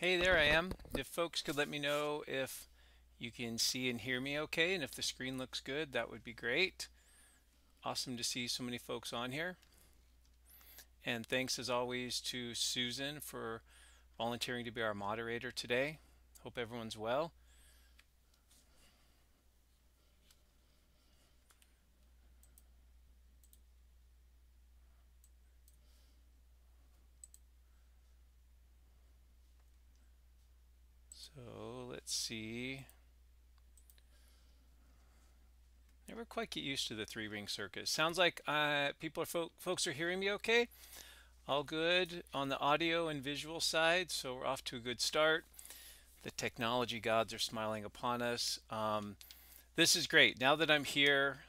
Hey, there I am. If folks could let me know if you can see and hear me okay, and if the screen looks good, that would be great. Awesome to see so many folks on here. And thanks as always to Susan for volunteering to be our moderator today. Hope everyone's well. So let's see. Never quite get used to the three ring circuit. Sounds like uh, people are fo folks are hearing me okay. All good on the audio and visual side, so we're off to a good start. The technology gods are smiling upon us. Um, this is great. Now that I'm here,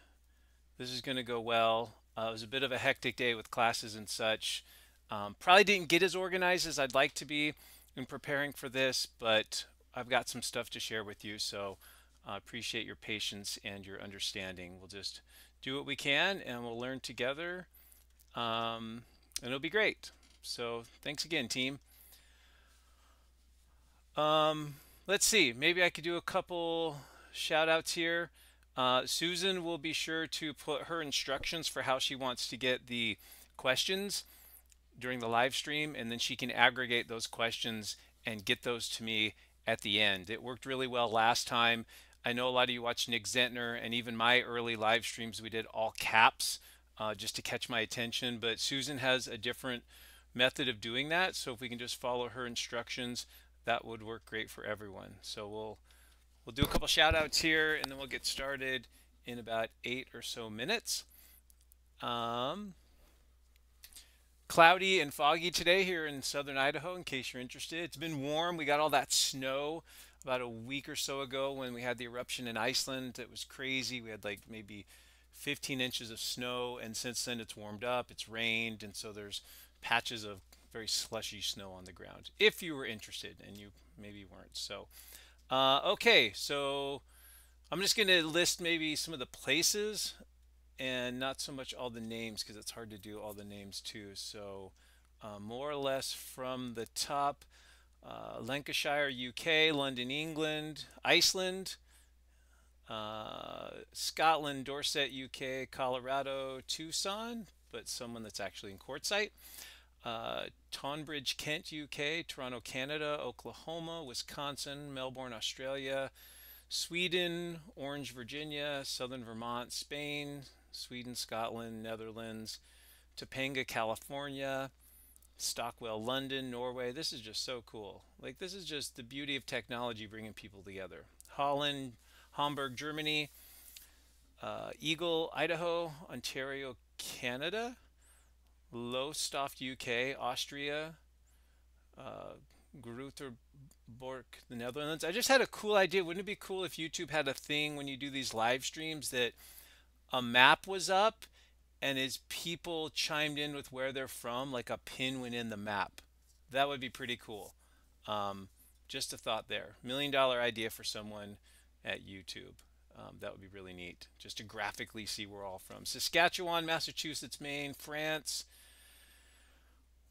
this is going to go well. Uh, it was a bit of a hectic day with classes and such. Um, probably didn't get as organized as I'd like to be in preparing for this, but I've got some stuff to share with you. So I uh, appreciate your patience and your understanding. We'll just do what we can and we'll learn together. Um, and it'll be great. So thanks again, team. Um, let's see. Maybe I could do a couple shout outs here. Uh, Susan will be sure to put her instructions for how she wants to get the questions during the live stream, and then she can aggregate those questions and get those to me at the end. It worked really well last time. I know a lot of you watch Nick Zentner and even my early live streams, we did all caps uh, just to catch my attention. But Susan has a different method of doing that. So if we can just follow her instructions, that would work great for everyone. So we'll we'll do a couple shout outs here and then we'll get started in about eight or so minutes. Um, cloudy and foggy today here in southern Idaho, in case you're interested. It's been warm. We got all that snow about a week or so ago when we had the eruption in Iceland. It was crazy. We had like maybe 15 inches of snow, and since then it's warmed up, it's rained, and so there's patches of very slushy snow on the ground. If you were interested, and you maybe weren't. So, uh, okay, so I'm just going to list maybe some of the places and not so much all the names because it's hard to do all the names too. So uh, more or less from the top, uh, Lancashire, UK, London, England, Iceland, uh, Scotland, Dorset, UK, Colorado, Tucson, but someone that's actually in Quartzsite. Uh, Tonbridge, Kent, UK, Toronto, Canada, Oklahoma, Wisconsin, Melbourne, Australia, Sweden, Orange, Virginia, Southern Vermont, Spain, Sweden, Scotland, Netherlands, Topanga, California, Stockwell, London, Norway. This is just so cool. Like, this is just the beauty of technology bringing people together. Holland, Hamburg, Germany, uh, Eagle, Idaho, Ontario, Canada, Lowestoft, UK, Austria, uh, Grutterbork, the Netherlands. I just had a cool idea. Wouldn't it be cool if YouTube had a thing when you do these live streams that a map was up and as people chimed in with where they're from, like a pin went in the map. That would be pretty cool. Um, just a thought there. Million dollar idea for someone at YouTube. Um, that would be really neat, just to graphically see where we're all from. Saskatchewan, Massachusetts, Maine, France,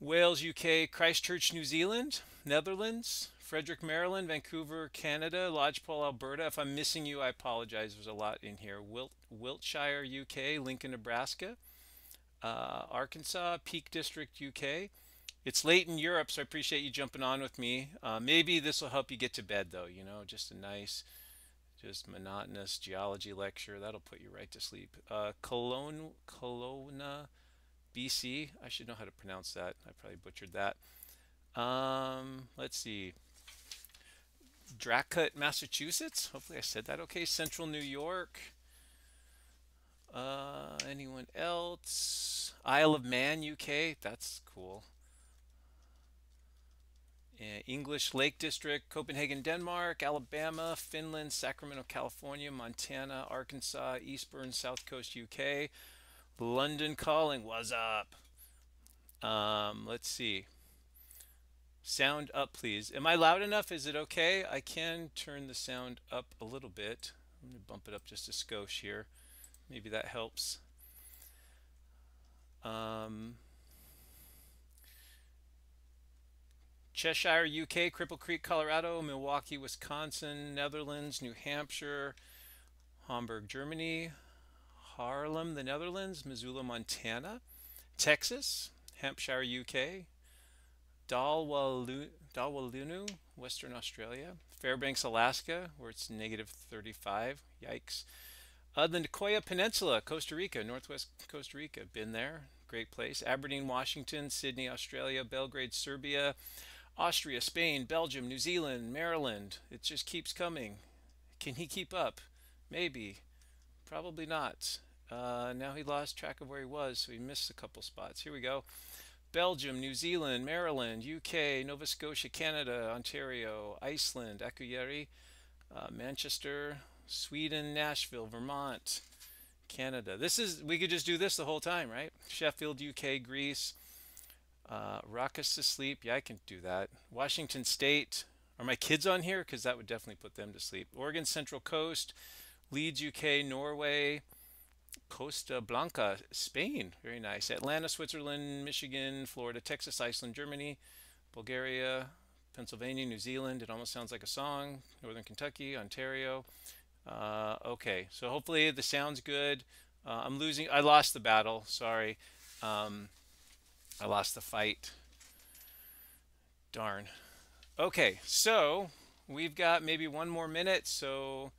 Wales, UK, Christchurch, New Zealand, Netherlands, Frederick, Maryland, Vancouver, Canada, Lodgepole, Alberta. If I'm missing you, I apologize. There's a lot in here. Wilt, Wiltshire, UK, Lincoln, Nebraska, uh, Arkansas, Peak District, UK. It's late in Europe, so I appreciate you jumping on with me. Uh, maybe this will help you get to bed, though. You know, just a nice, just monotonous geology lecture. That'll put you right to sleep. Uh, Cologne, Kelowna, BC. I should know how to pronounce that. I probably butchered that. Um, let's see. Dracut, Massachusetts. Hopefully I said that okay. Central New York. Uh, anyone else? Isle of Man, UK. That's cool. English Lake District, Copenhagen, Denmark, Alabama, Finland, Sacramento, California, Montana, Arkansas, Eastbourne, South Coast, UK, London calling. What's up? Um, let's see. Sound up, please. Am I loud enough? Is it okay? I can turn the sound up a little bit. I'm going to bump it up just a skosh here. Maybe that helps. Um, Cheshire, UK, Cripple Creek, Colorado, Milwaukee, Wisconsin, Netherlands, New Hampshire, Hamburg, Germany, Haarlem, the Netherlands, Missoula, Montana, Texas, Hampshire, UK, Dalwallinu, Western Australia, Fairbanks, Alaska, where it's negative 35. Yikes. Uh, the Nicoya Peninsula, Costa Rica, Northwest Costa Rica. Been there. Great place. Aberdeen, Washington, Sydney, Australia, Belgrade, Serbia, Austria, Spain, Belgium, New Zealand, Maryland. It just keeps coming. Can he keep up? Maybe. Probably not. Uh, now he lost track of where he was, so he missed a couple spots. Here we go. Belgium, New Zealand, Maryland, UK, Nova Scotia, Canada, Ontario, Iceland, Akureyri, uh, Manchester, Sweden, Nashville, Vermont, Canada. This is, we could just do this the whole time, right? Sheffield, UK, Greece, uh, rock us to sleep. Yeah, I can do that. Washington State. Are my kids on here? Because that would definitely put them to sleep. Oregon Central Coast, Leeds, UK, Norway, Costa Blanca, Spain. Very nice. Atlanta, Switzerland, Michigan, Florida, Texas, Iceland, Germany, Bulgaria, Pennsylvania, New Zealand. It almost sounds like a song. Northern Kentucky, Ontario. Uh, okay, so hopefully the sound's good. Uh, I'm losing. I lost the battle. Sorry. Um, I lost the fight. Darn. Okay, so we've got maybe one more minute. So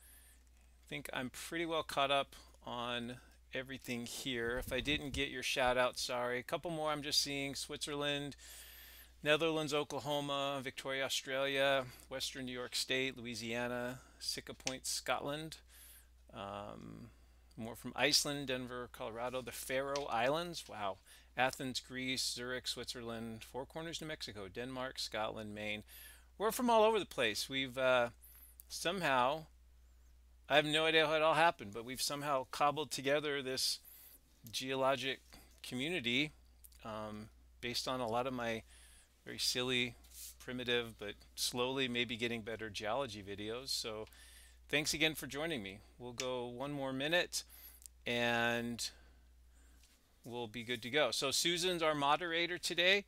I think I'm pretty well caught up on everything here. If I didn't get your shout out, sorry. A couple more I'm just seeing Switzerland, Netherlands, Oklahoma, Victoria, Australia, Western New York State, Louisiana, Siccar Point, Scotland. Um, more from Iceland, Denver, Colorado, the Faroe Islands. Wow. Athens, Greece, Zurich, Switzerland, Four Corners, New Mexico, Denmark, Scotland, Maine. We're from all over the place. We've uh, somehow I have no idea how it all happened, but we've somehow cobbled together this geologic community um, based on a lot of my very silly, primitive, but slowly maybe getting better geology videos. So thanks again for joining me. We'll go one more minute and we'll be good to go. So Susan's our moderator today.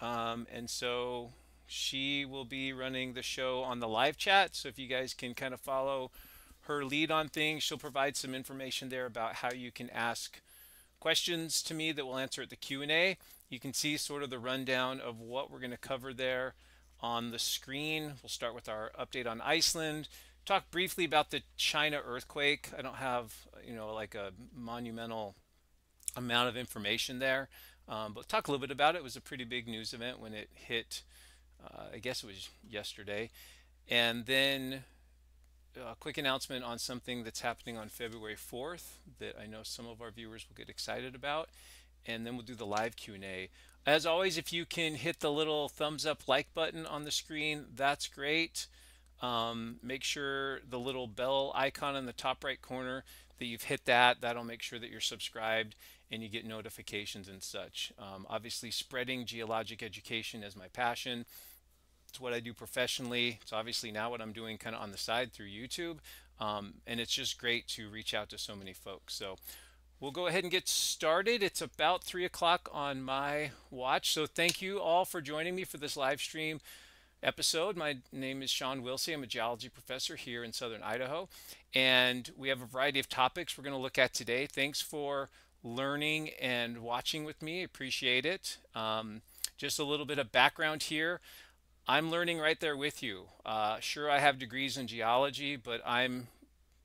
Um, and so she will be running the show on the live chat. So if you guys can kind of follow her lead on things. She'll provide some information there about how you can ask questions to me that we'll answer at the Q&A. You can see sort of the rundown of what we're going to cover there on the screen. We'll start with our update on Iceland, talk briefly about the China earthquake. I don't have, you know, like a monumental amount of information there, um, but talk a little bit about it. It was a pretty big news event when it hit, uh, I guess it was yesterday. And then a quick announcement on something that's happening on February 4th that I know some of our viewers will get excited about and then we'll do the live Q&A. As always, if you can hit the little thumbs up like button on the screen, that's great. Um, make sure the little bell icon in the top right corner that you've hit that. That'll make sure that you're subscribed and you get notifications and such. Um, obviously, spreading geologic education is my passion. It's what I do professionally. It's obviously now what I'm doing kind of on the side through YouTube. Um, and it's just great to reach out to so many folks. So we'll go ahead and get started. It's about three o'clock on my watch. So thank you all for joining me for this live stream episode. My name is Shawn Willsey. I'm a geology professor here in Southern Idaho. And we have a variety of topics we're going to look at today. Thanks for learning and watching with me. Appreciate it. Um, just a little bit of background here. I'm learning right there with you. Uh, sure, I have degrees in geology, but I'm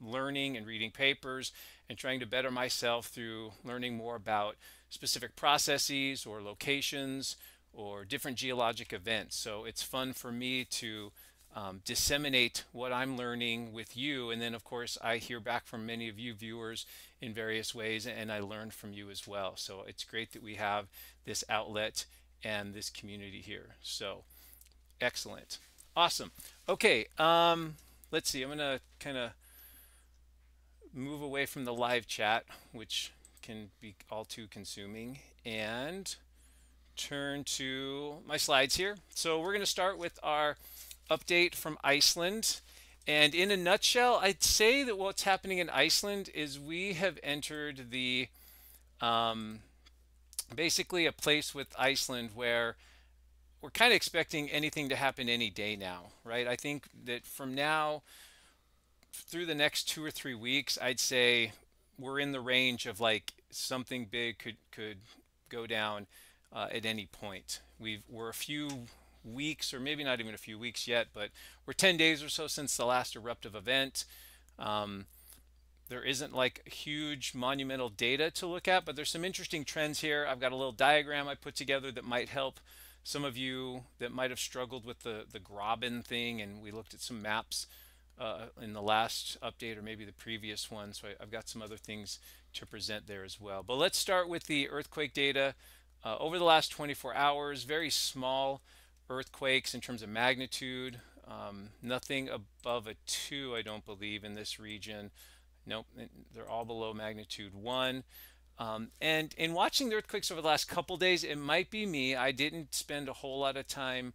learning and reading papers and trying to better myself through learning more about specific processes or locations or different geologic events. So it's fun for me to um, disseminate what I'm learning with you. And then, of course, I hear back from many of you viewers in various ways, and I learn from you as well. So it's great that we have this outlet and this community here. So. Excellent. Awesome. Okay. Um, let's see. I'm going to kind of move away from the live chat, which can be all too consuming, and turn to my slides here. So we're going to start with our update from Iceland. And in a nutshell, I'd say that what's happening in Iceland is we have entered the um, basically a place with Iceland where we're kind of expecting anything to happen any day now, right? I think that from now through the next two or three weeks, I'd say we're in the range of like something big could could go down uh, at any point. We've we're a few weeks, or maybe not even a few weeks yet, but we're 10 days or so since the last eruptive event. Um, there isn't like huge monumental data to look at, but there's some interesting trends here. I've got a little diagram I put together that might help some of you that might have struggled with the, the Graben thing, and we looked at some maps uh, in the last update or maybe the previous one. So I, have got some other things to present there as well. But let's start with the earthquake data. Uh, over the last 24 hours, very small earthquakes in terms of magnitude. Um, nothing above a 2, I don't believe, in this region. Nope, they're all below magnitude 1. Um, and in watching the earthquakes over the last couple days, it might be me. I didn't spend a whole lot of time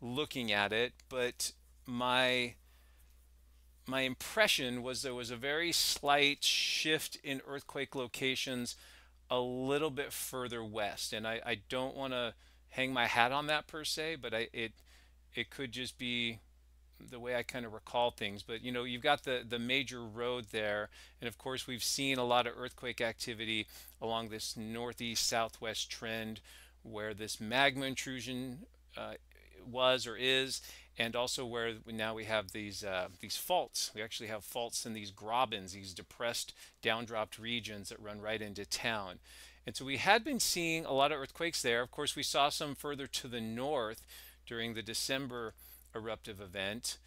looking at it, but my my impression was there was a very slight shift in earthquake locations a little bit further west. And I, I don't want to hang my hat on that per se, but I, it it could just be the way I kind of recall things. But you know, you've got the the major road there, and of course we've seen a lot of earthquake activity along this northeast southwest trend, where this magma intrusion uh, was or is, and also where now we have these uh, these faults. We actually have faults in these grabens, these depressed, downdropped regions that run right into town. And so we had been seeing a lot of earthquakes there. Of course, we saw some further to the north during the December eruptive event.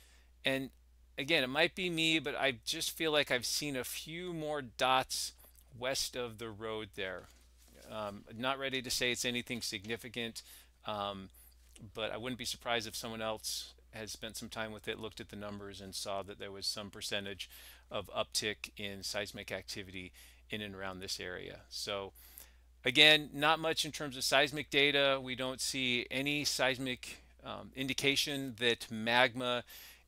And again, it might be me, but I just feel like I've seen a few more dots west of the road there. Um, not ready to say it's anything significant, um, but I wouldn't be surprised if someone else has spent some time with it, looked at the numbers, and saw that there was some percentage of uptick in seismic activity in and around this area. So again, not much in terms of seismic data. We don't see any seismic um, indication that magma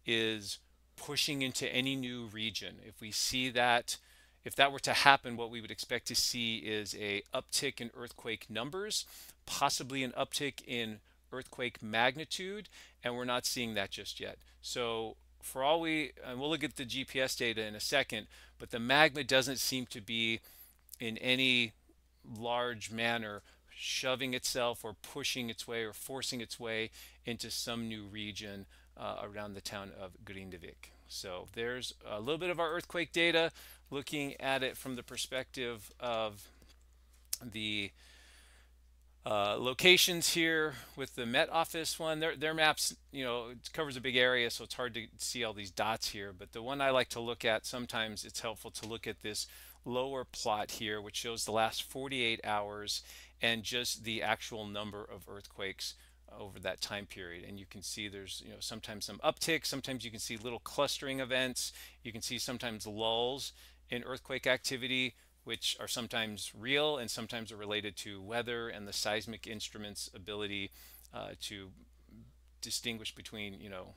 is pushing into any new region. If we see that, if that were to happen, what we would expect to see is a uptick in earthquake numbers, possibly an uptick in earthquake magnitude, and we're not seeing that just yet. So for all we, and we'll look at the GPS data in a second, but the magma doesn't seem to be in any large manner shoving itself or pushing its way or forcing its way into some new region uh, around the town of Grindavik. So there's a little bit of our earthquake data, looking at it from the perspective of the uh, locations here with the Met Office one. Their, their maps, you know, it covers a big area, so it's hard to see all these dots here. But the one I like to look at, sometimes it's helpful to look at this lower plot here, which shows the last 48 hours and just the actual number of earthquakes over that time period. And you can see there's, you know, sometimes some uptick, sometimes you can see little clustering events. You can see sometimes lulls in earthquake activity which are sometimes real and sometimes are related to weather and the seismic instruments ability uh, to distinguish between you know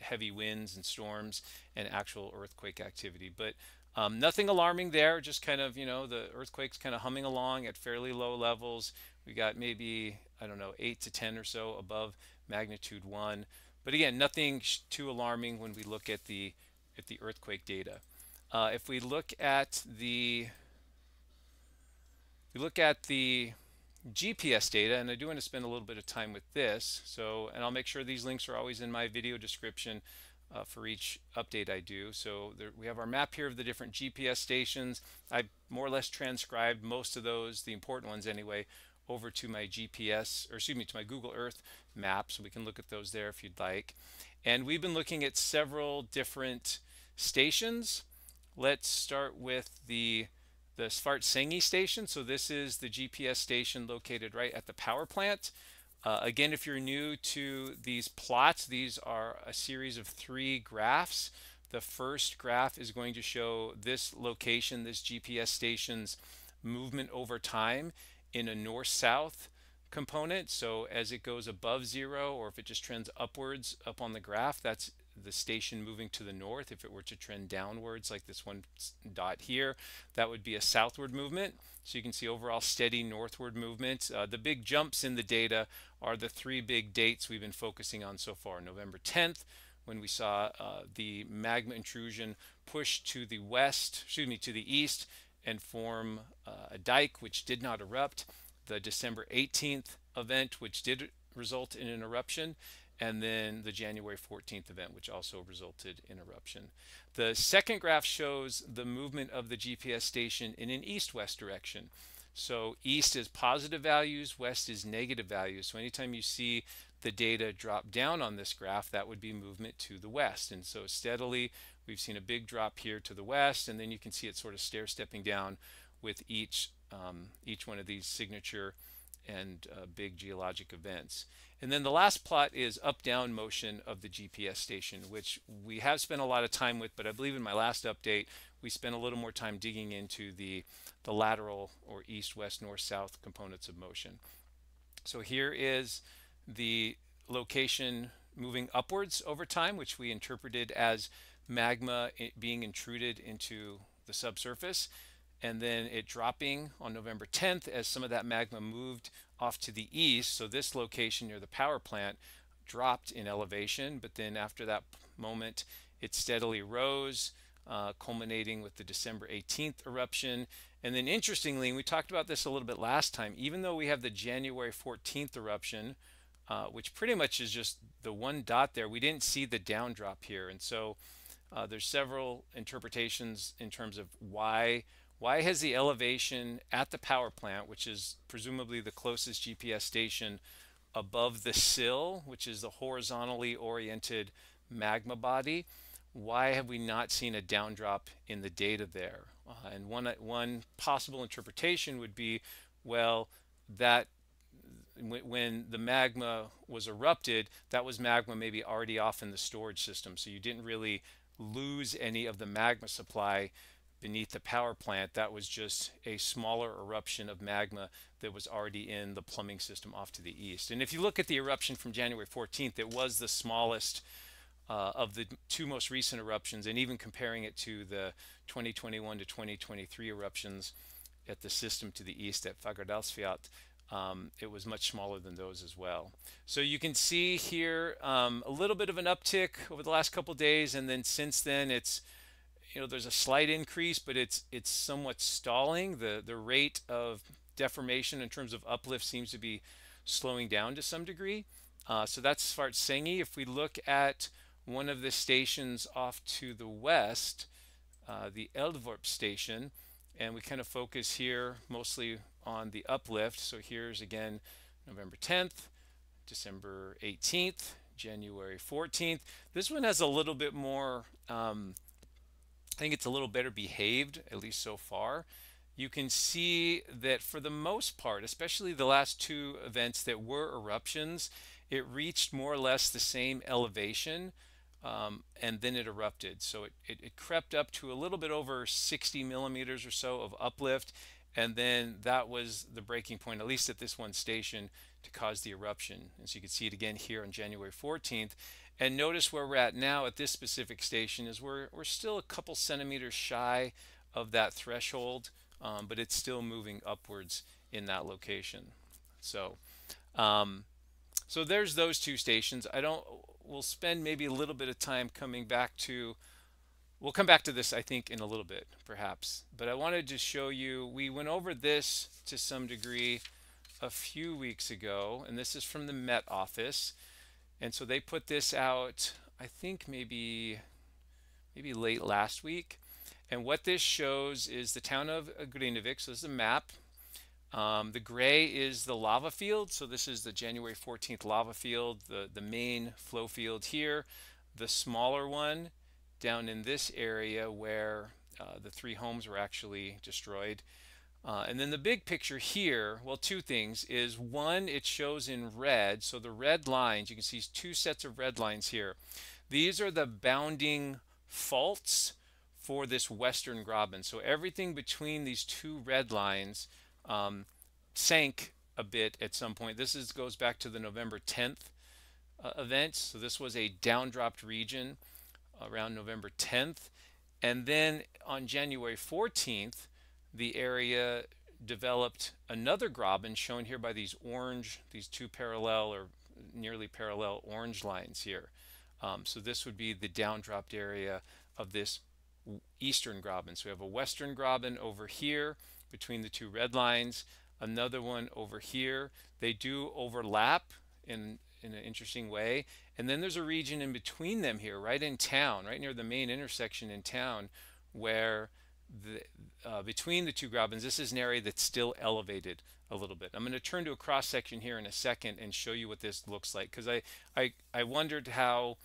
heavy winds and storms and actual earthquake activity but um, nothing alarming there just kind of you know the earthquakes kind of humming along at fairly low levels we got maybe I don't know 8 to 10 or so above magnitude 1 but again nothing too alarming when we look at the at the earthquake data uh, if we look at the we look at the GPS data, and I do want to spend a little bit of time with this. So, and I'll make sure these links are always in my video description uh, for each update I do. So there, we have our map here of the different GPS stations. I more or less transcribed most of those, the important ones anyway, over to my GPS, or excuse me, to my Google Earth map. So we can look at those there if you'd like. And we've been looking at several different stations. Let's start with the the Svartsengi station. So this is the GPS station located right at the power plant. Uh, again, if you're new to these plots, these are a series of three graphs. The first graph is going to show this location, this GPS station's movement over time in a north-south component. So as it goes above zero, or if it just trends upwards up on the graph, that's the station moving to the north. If it were to trend downwards like this one dot here, that would be a southward movement. So you can see overall steady northward movement. Uh, the big jumps in the data are the three big dates we've been focusing on so far. November 10th, when we saw uh, the magma intrusion push to the west, excuse me, to the east and form uh, a dike which did not erupt. The December 18th event, which did result in an eruption, and then the January 14th event, which also resulted in eruption. The second graph shows the movement of the GPS station in an east-west direction. So east is positive values, west is negative values. So anytime you see the data drop down on this graph, that would be movement to the west. And so steadily, we've seen a big drop here to the west, and then you can see it sort of stair-stepping down with each, um, each one of these signature and uh, big geologic events. And then the last plot is up-down motion of the GPS station, which we have spent a lot of time with, but I believe in my last update, we spent a little more time digging into the, the lateral or east, west, north, south components of motion. So here is the location moving upwards over time, which we interpreted as magma being intruded into the subsurface and then it dropping on November 10th as some of that magma moved off to the east. So this location near the power plant dropped in elevation, but then after that moment, it steadily rose, uh, culminating with the December 18th eruption. And then interestingly, we talked about this a little bit last time, even though we have the January 14th eruption, uh, which pretty much is just the one dot there, we didn't see the down drop here. And so uh, there's several interpretations in terms of why why has the elevation at the power plant, which is presumably the closest GPS station above the sill, which is the horizontally oriented magma body, why have we not seen a downdrop in the data there? Uh, and one, one possible interpretation would be, well, that when the magma was erupted, that was magma maybe already off in the storage system. So you didn't really lose any of the magma supply beneath the power plant, that was just a smaller eruption of magma that was already in the plumbing system off to the east. And if you look at the eruption from January 14th, it was the smallest uh, of the two most recent eruptions, and even comparing it to the 2021 to 2023 eruptions at the system to the east at Fagradalsfjall, um, it was much smaller than those as well. So you can see here um, a little bit of an uptick over the last couple days, and then since then it's you know there's a slight increase, but it's it's somewhat stalling. The the rate of deformation in terms of uplift seems to be slowing down to some degree. Uh, so that's Svartsengi. If we look at one of the stations off to the west, uh, the Eldvorp station, and we kind of focus here mostly on the uplift. So here's again November 10th, December 18th, January 14th. This one has a little bit more um, I think it's a little better behaved, at least so far. You can see that for the most part, especially the last two events that were eruptions, it reached more or less the same elevation um, and then it erupted. So it, it, it, crept up to a little bit over 60 millimeters or so of uplift. And then that was the breaking point, at least at this one station, to cause the eruption. And so you can see it again here on January 14th. And notice where we're at now at this specific station is we're, we're still a couple centimeters shy of that threshold, um, but it's still moving upwards in that location. So, um, so there's those two stations. I don't, we'll spend maybe a little bit of time coming back to, we'll come back to this, I think, in a little bit, perhaps. But I wanted to show you, we went over this to some degree a few weeks ago, and this is from the Met office. And so they put this out, I think maybe maybe late last week. And what this shows is the town of Grindavik. So this is a map. Um, the gray is the lava field. So this is the January 14th lava field, the, the main flow field here. The smaller one down in this area where uh, the three homes were actually destroyed uh, and then the big picture here, well, two things is one, it shows in red. So the red lines, you can see two sets of red lines here. These are the bounding faults for this western graben. So everything between these two red lines um, sank a bit at some point. This is goes back to the November 10th uh, event. So this was a downdropped region around November 10th. And then on January 14th, the area developed another graben shown here by these orange, these two parallel or nearly parallel orange lines here. Um, so this would be the downdropped area of this eastern graben. So we have a western graben over here between the two red lines, another one over here. They do overlap in, in an interesting way. And then there's a region in between them here, right in town, right near the main intersection in town, where the, uh, between the two grabens, this is an area that's still elevated a little bit. I'm going to turn to a cross section here in a second and show you what this looks like because I, I, I wondered how,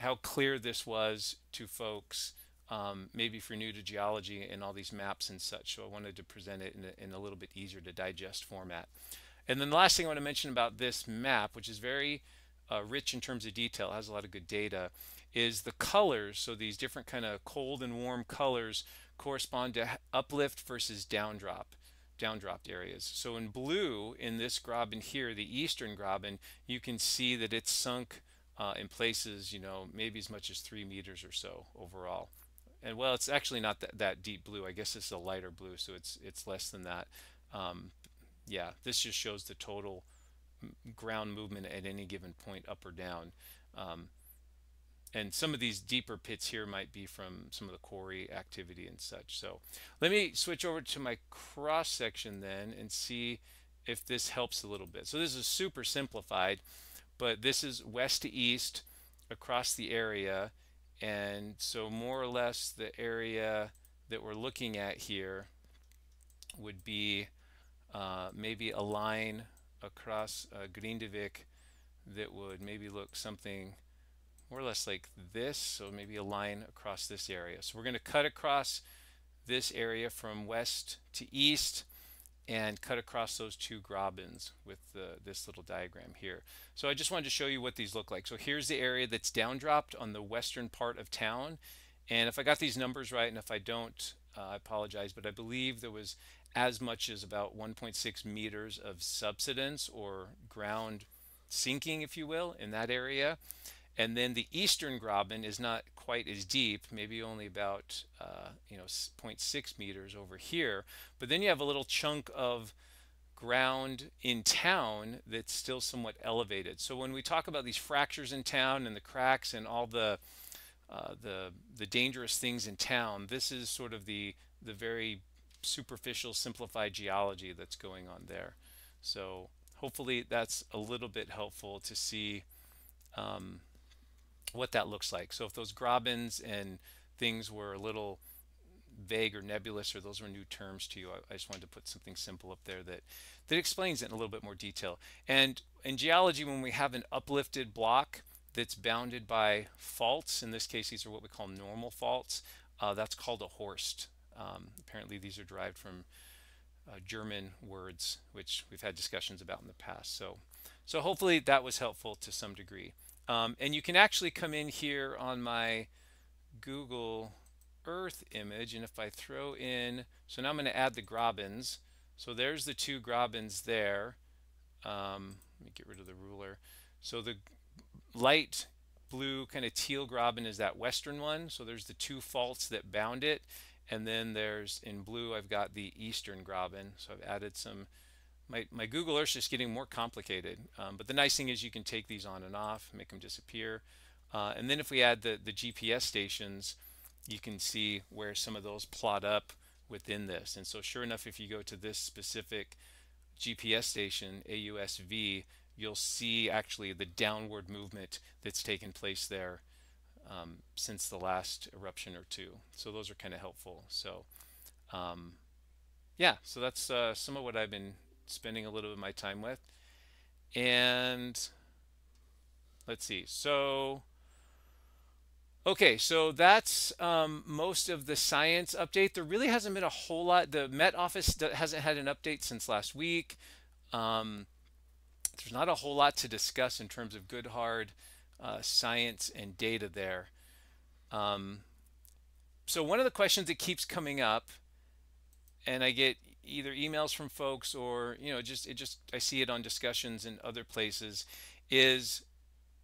how clear this was to folks um, maybe for new to geology and all these maps and such. So I wanted to present it in a, in a little bit easier to digest format. And then the last thing I want to mention about this map, which is very uh, rich in terms of detail, has a lot of good data, is the colors. So these different kind of cold and warm colors correspond to uplift versus downdrop downdropped areas. So in blue, in this graben here, the eastern graben, you can see that it's sunk uh, in places, you know, maybe as much as three meters or so overall and well it's actually not that, that deep blue I guess it's a lighter blue so it's it's less than that um, yeah this just shows the total ground movement at any given point up or down. Um, and some of these deeper pits here might be from some of the quarry activity and such. So let me switch over to my cross section then and see if this helps a little bit. So this is super simplified but this is west to east across the area. And so more or less the area that we're looking at here would be uh, maybe a line across uh, Grindavik that would maybe look something more or less like this so maybe a line across this area so we're going to cut across this area from west to east and cut across those two grabens with the, this little diagram here. So I just wanted to show you what these look like. So here's the area that's downdropped on the western part of town. And if I got these numbers right, and if I don't, uh, I apologize, but I believe there was as much as about 1.6 meters of subsidence or ground sinking, if you will, in that area. And then the eastern graben is not quite as deep, maybe only about uh, you know 0.6 meters over here. But then you have a little chunk of ground in town that's still somewhat elevated. So when we talk about these fractures in town and the cracks and all the uh, the the dangerous things in town, this is sort of the the very superficial simplified geology that's going on there. So hopefully that's a little bit helpful to see um, what that looks like. So if those grabens and things were a little vague or nebulous or those were new terms to you, I, I, just wanted to put something simple up there that, that explains it in a little bit more detail. And in geology, when we have an uplifted block that's bounded by faults, in this case, these are what we call normal faults, uh, that's called a horst. Um, apparently, these are derived from uh, German words, which we've had discussions about in the past. So, so hopefully that was helpful to some degree. Um, and you can actually come in here on my Google Earth image. And if I throw in, so now I'm going to add the grabens. So there's the two grabens there. Um, let me get rid of the ruler. So the light blue kind of teal graben is that western one. So there's the two faults that bound it. And then there's in blue, I've got the eastern graben. So I've added some my, my Google Earth is just getting more complicated. Um, but the nice thing is you can take these on and off, make them disappear. Uh, and then if we add the, the GPS stations, you can see where some of those plot up within this. And so sure enough, if you go to this specific GPS station, AUSV, you'll see actually the downward movement that's taken place there um, since the last eruption or two. So those are kind of helpful. So um, yeah, so that's uh, some of what I've been spending a little bit of my time with. And let's see. So, okay, so that's um, most of the science update. There really hasn't been a whole lot. The Met Office hasn't had an update since last week. Um, there's not a whole lot to discuss in terms of good, hard uh, science and data there. Um, so one of the questions that keeps coming up, and I get either emails from folks or you know just it just I see it on discussions in other places is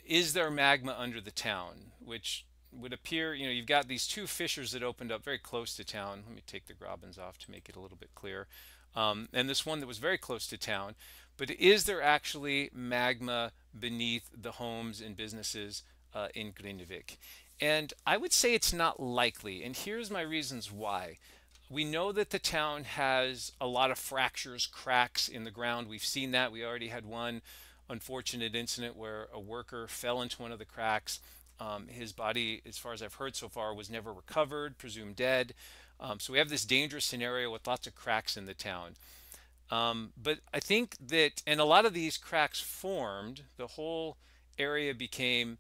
is there magma under the town? Which would appear, you know, you've got these two fissures that opened up very close to town. Let me take the grabens off to make it a little bit clear. Um, and this one that was very close to town. But is there actually magma beneath the homes and businesses uh, in Grindavik? And I would say it's not likely. And here's my reasons why. We know that the town has a lot of fractures, cracks in the ground. We've seen that. We already had one unfortunate incident where a worker fell into one of the cracks. Um, his body, as far as I've heard so far, was never recovered, presumed dead. Um, so we have this dangerous scenario with lots of cracks in the town. Um, but I think that, and a lot of these cracks formed, the whole area became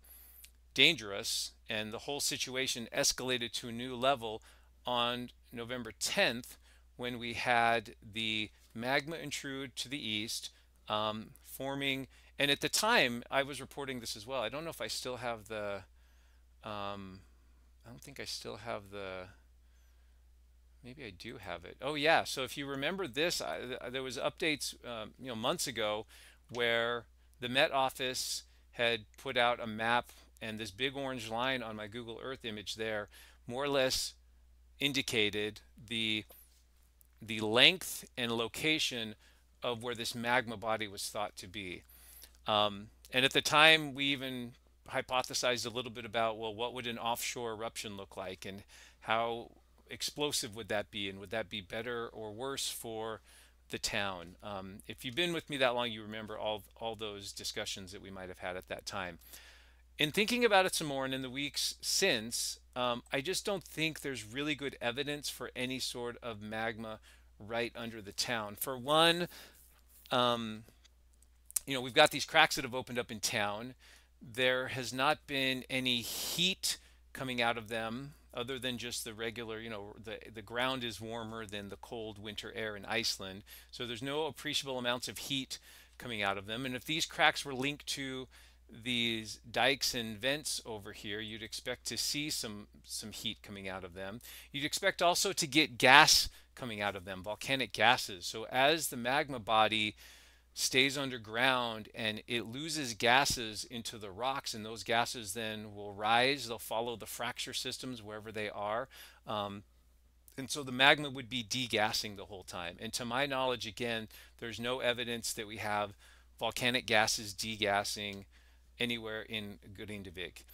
dangerous and the whole situation escalated to a new level on November 10th when we had the magma intrude to the east, um, forming, and at the time I was reporting this as well. I don't know if I still have the, um, I don't think I still have the, maybe I do have it. Oh yeah, so if you remember this, I, there was updates, um, you know, months ago where the Met Office had put out a map and this big orange line on my Google Earth image there more or less indicated the the length and location of where this magma body was thought to be. Um, and at the time, we even hypothesized a little bit about, well, what would an offshore eruption look like and how explosive would that be? And would that be better or worse for the town? Um, if you've been with me that long, you remember all, all those discussions that we might have had at that time in thinking about it some more and in the weeks since, um, I just don't think there's really good evidence for any sort of magma right under the town. For one, um, you know, we've got these cracks that have opened up in town. There has not been any heat coming out of them other than just the regular, you know, the, the ground is warmer than the cold winter air in Iceland. So there's no appreciable amounts of heat coming out of them. And if these cracks were linked to these dikes and vents over here, you'd expect to see some, some heat coming out of them. You'd expect also to get gas coming out of them, volcanic gases. So as the magma body stays underground and it loses gases into the rocks and those gases then will rise, they'll follow the fracture systems wherever they are. Um, and so the magma would be degassing the whole time. And to my knowledge, again, there's no evidence that we have volcanic gases degassing anywhere in Grindavik.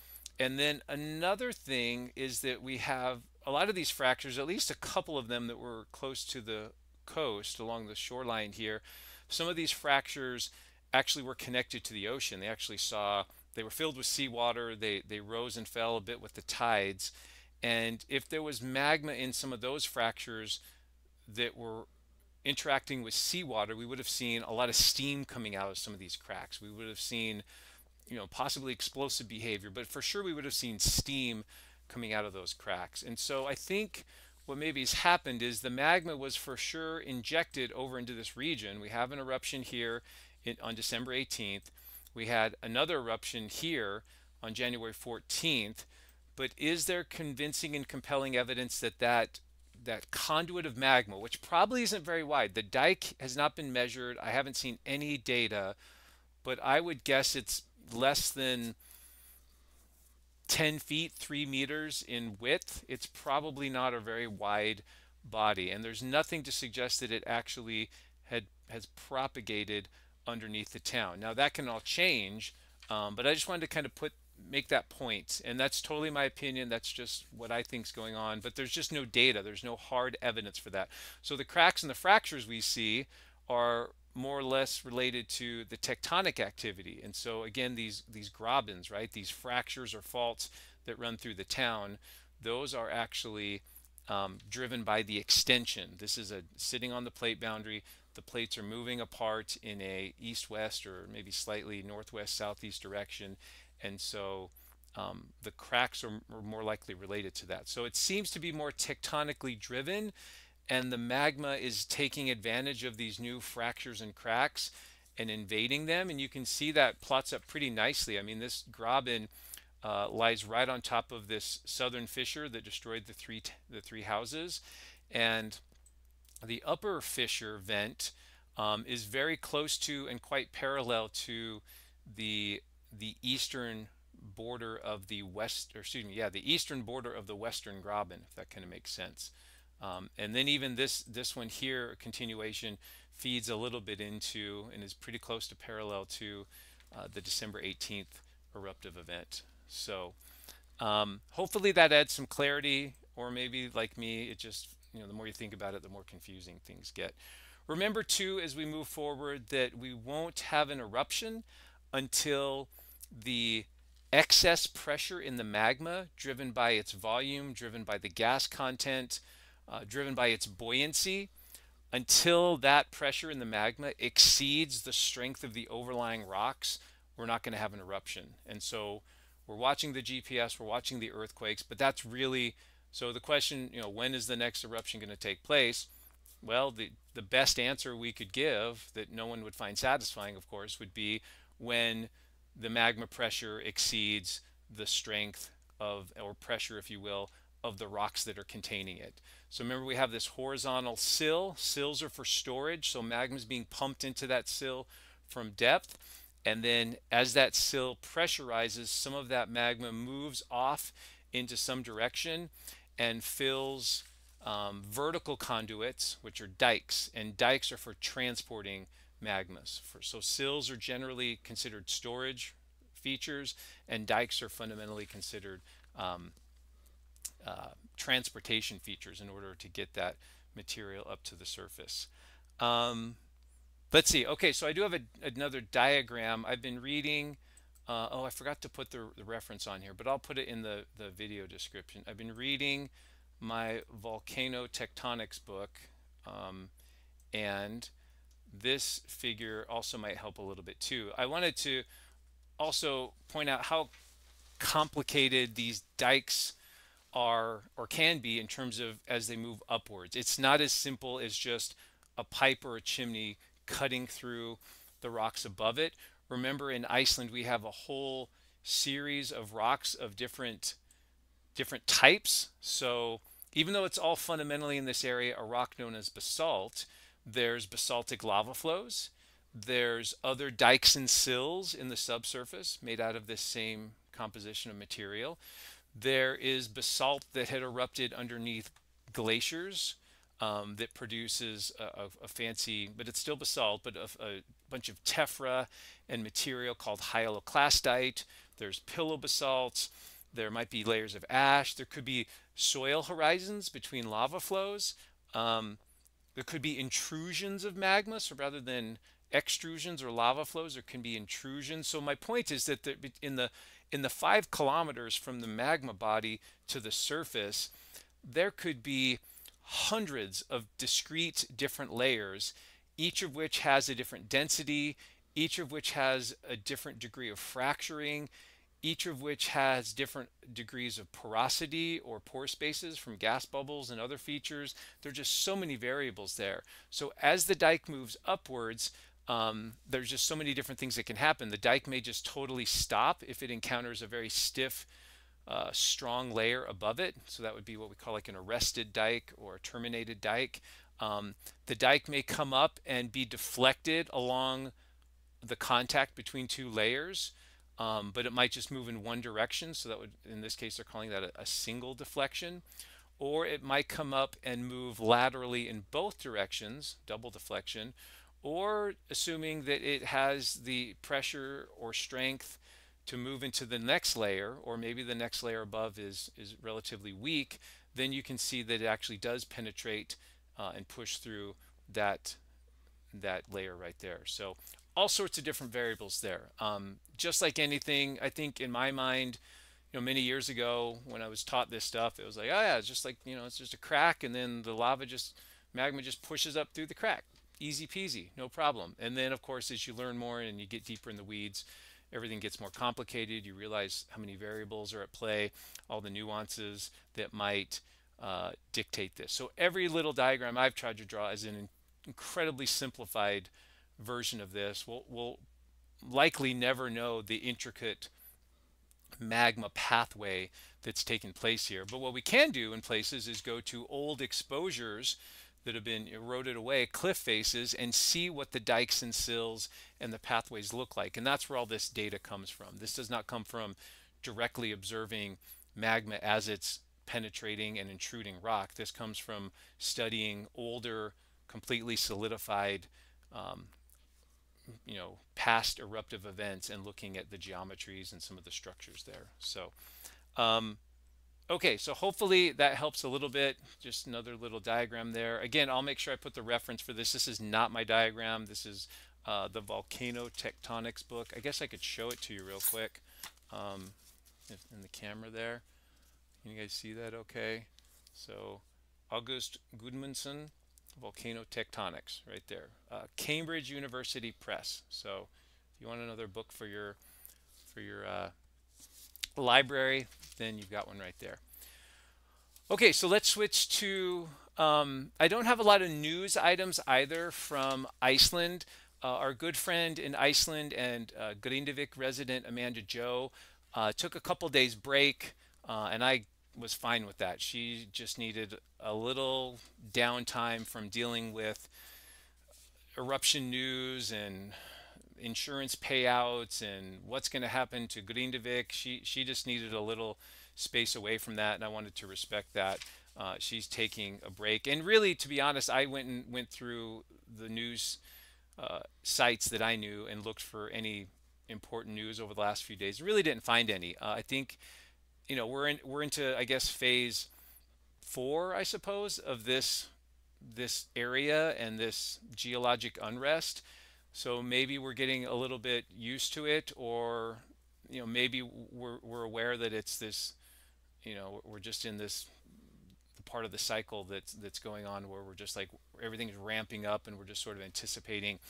And then another thing is that we have a lot of these fractures, at least a couple of them that were close to the coast along the shoreline here. Some of these fractures actually were connected to the ocean. They actually saw, they were filled with seawater. They, they rose and fell a bit with the tides. And if there was magma in some of those fractures that were interacting with seawater, we would have seen a lot of steam coming out of some of these cracks. We would have seen you know, possibly explosive behavior, but for sure we would have seen steam coming out of those cracks. And so I think what maybe has happened is the magma was for sure injected over into this region. We have an eruption here in, on December 18th. We had another eruption here on January 14th. But is there convincing and compelling evidence that that that conduit of magma, which probably isn't very wide, the dike has not been measured. I haven't seen any data, but I would guess it's less than 10 feet, 3 meters in width, it's probably not a very wide body. And there's nothing to suggest that it actually had has propagated underneath the town. Now that can all change, um, but I just wanted to kind of put make that point. And that's totally my opinion. That's just what I think is going on. But there's just no data. There's no hard evidence for that. So the cracks and the fractures we see are more or less related to the tectonic activity. And so again, these, these grabens, right, these fractures or faults that run through the town, those are actually um, driven by the extension. This is a sitting on the plate boundary. The plates are moving apart in a east-west or maybe slightly northwest-southeast direction. And so um, the cracks are, are more likely related to that. So it seems to be more tectonically driven and the magma is taking advantage of these new fractures and cracks and invading them and you can see that plots up pretty nicely I mean this graben uh, lies right on top of this southern fissure that destroyed the three the three houses and the upper fissure vent um, is very close to and quite parallel to the the eastern border of the west, or excuse me, yeah, the eastern border of the Western Graben, if that kind of makes sense. Um, and then even this this one here, continuation, feeds a little bit into and is pretty close to parallel to uh, the December 18th eruptive event. So um, hopefully that adds some clarity, or maybe like me, it just, you know, the more you think about it, the more confusing things get. Remember too, as we move forward, that we won't have an eruption until the excess pressure in the magma, driven by its volume, driven by the gas content, uh, driven by its buoyancy, until that pressure in the magma exceeds the strength of the overlying rocks, we're not going to have an eruption. And so we're watching the GPS, we're watching the earthquakes, but that's really so the question, you know, when is the next eruption going to take place? Well, the, the best answer we could give that no one would find satisfying, of course, would be when the magma pressure exceeds the strength of, or pressure, if you will, of the rocks that are containing it. So remember we have this horizontal sill. Sills are for storage, so magma is being pumped into that sill from depth. And then as that sill pressurizes, some of that magma moves off into some direction and fills um, vertical conduits, which are dikes. And dikes are for transporting magmas. For, so sills are generally considered storage features, and dikes are fundamentally considered um, uh, transportation features in order to get that material up to the surface. Um, let's see. Okay, so I do have a, another diagram. I've been reading. Uh, oh, I forgot to put the, the, reference on here, but I'll put it in the, the video description. I've been reading my volcano tectonics book, um, and this figure also might help a little bit too. I wanted to also point out how complicated these dikes are or can be in terms of as they move upwards. It's not as simple as just a pipe or a chimney cutting through the rocks above it. Remember in Iceland we have a whole series of rocks of different different types. So even though it's all fundamentally in this area a rock known as basalt, there's basaltic lava flows. There's other dikes and sills in the subsurface made out of this same composition of material. There is basalt that had erupted underneath glaciers um, that produces a, a, fancy, but it's still basalt, but a, a, bunch of tephra and material called hyaloclastite. There's pillow basalts. There might be layers of ash. There could be soil horizons between lava flows. Um, there could be intrusions of magma. So rather than extrusions or lava flows, there can be intrusions. So my point is that in the in the five kilometers from the magma body to the surface, there could be hundreds of discrete different layers, each of which has a different density, each of which has a different degree of fracturing, each of which has different degrees of porosity or pore spaces from gas bubbles and other features. There are just so many variables there. So as the dike moves upwards, um, there's just so many different things that can happen. The dike may just totally stop if it encounters a very stiff, uh, strong layer above it. So that would be what we call like an arrested dike or a terminated dike. Um, the dike may come up and be deflected along the contact between two layers, um, but it might just move in one direction. So that would, in this case, they're calling that a, a single deflection. Or it might come up and move laterally in both directions, double deflection, or assuming that it has the pressure or strength to move into the next layer, or maybe the next layer above is, is relatively weak, then you can see that it actually does penetrate uh, and push through that, that layer right there. So all sorts of different variables there. Um, just like anything, I think in my mind, you know, many years ago when I was taught this stuff, it was like, oh yeah, it's just like, you know, it's just a crack and then the lava just, magma just pushes up through the crack easy peasy, no problem. And then, of course, as you learn more and you get deeper in the weeds, everything gets more complicated. You realize how many variables are at play, all the nuances that might uh, dictate this. So every little diagram I've tried to draw is an incredibly simplified version of this. We'll, we'll likely never know the intricate magma pathway that's taken place here. But what we can do in places is go to old exposures that have been eroded away, cliff faces, and see what the dikes and sills and the pathways look like. And that's where all this data comes from. This does not come from directly observing magma as it's penetrating and intruding rock. This comes from studying older, completely solidified, um, you know, past eruptive events and looking at the geometries and some of the structures there. So, um, okay, so hopefully that helps a little bit. Just another little diagram there. Again, I'll make sure I put the reference for this. This is not my diagram. This is uh, the volcano tectonics book. I guess I could show it to you real quick um, in the camera there. Can you guys see that okay? So August Gudmundsson, Volcano Tectonics, right there. Uh, Cambridge University Press. So if you want another book for your for your uh, library, then you've got one right there. Okay, so let's switch to. Um, I don't have a lot of news items either from Iceland. Uh, our good friend in Iceland and uh, Grindavik resident Amanda Joe uh, took a couple days break, uh, and I was fine with that. She just needed a little downtime from dealing with eruption news and insurance payouts and what's going to happen to Grindavik. She she just needed a little space away from that, and I wanted to respect that. Uh, she's taking a break, and really, to be honest, I went and went through the news uh, sites that I knew and looked for any important news over the last few days. Really didn't find any. Uh, I think you know we're in we're into I guess phase four I suppose of this this area and this geologic unrest. So maybe we're getting a little bit used to it, or you know maybe we're we're aware that it's this you know we're just in this part of the cycle that's that's going on where we're just like everything's ramping up and we're just sort of anticipating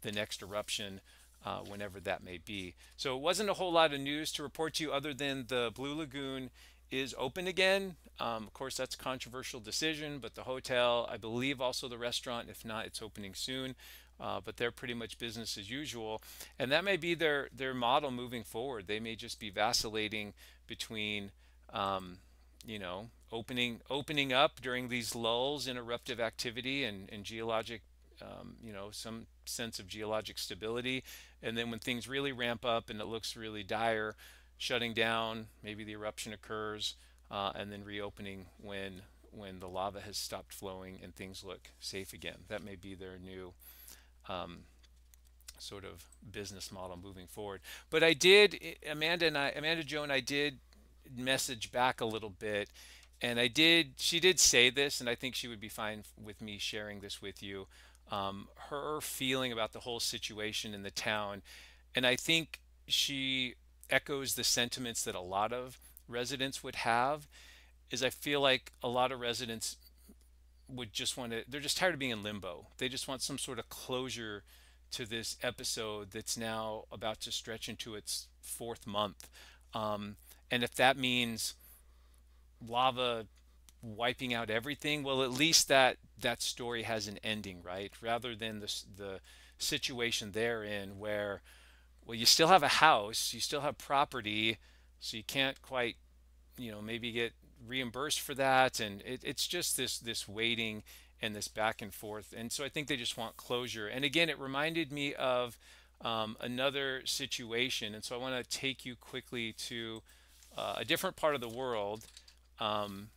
the next eruption uh, whenever that may be. So it wasn't a whole lot of news to report to you other than the Blue Lagoon is open again. Um, of course, that's a controversial decision, but the hotel, I believe also the restaurant, if not, it's opening soon. Uh, but they're pretty much business as usual. And that may be their, their model moving forward. They may just be vacillating between, um, you know, opening opening up during these lulls in eruptive activity and, and geologic, um, you know, some sense of geologic stability and then when things really ramp up and it looks really dire, shutting down, maybe the eruption occurs, uh, and then reopening when when the lava has stopped flowing and things look safe again. That may be their new um, sort of business model moving forward. But I did, Amanda and I, Amanda Joe and I did message back a little bit, and I did. She did say this, and I think she would be fine with me sharing this with you um, her feeling about the whole situation in the town. And I think she echoes the sentiments that a lot of residents would have is I feel like a lot of residents would just want to they're just tired of being in limbo. They just want some sort of closure to this episode that's now about to stretch into its fourth month. Um, and if that means lava wiping out everything, well, at least that that story has an ending, right? Rather than the the situation they're in where, well, you still have a house, you still have property, so you can't quite, you know, maybe get reimbursed for that, and it, it's just this this waiting and this back and forth, and so I think they just want closure. And again, it reminded me of um, another situation, and so I want to take you quickly to uh, a different part of the world. Um,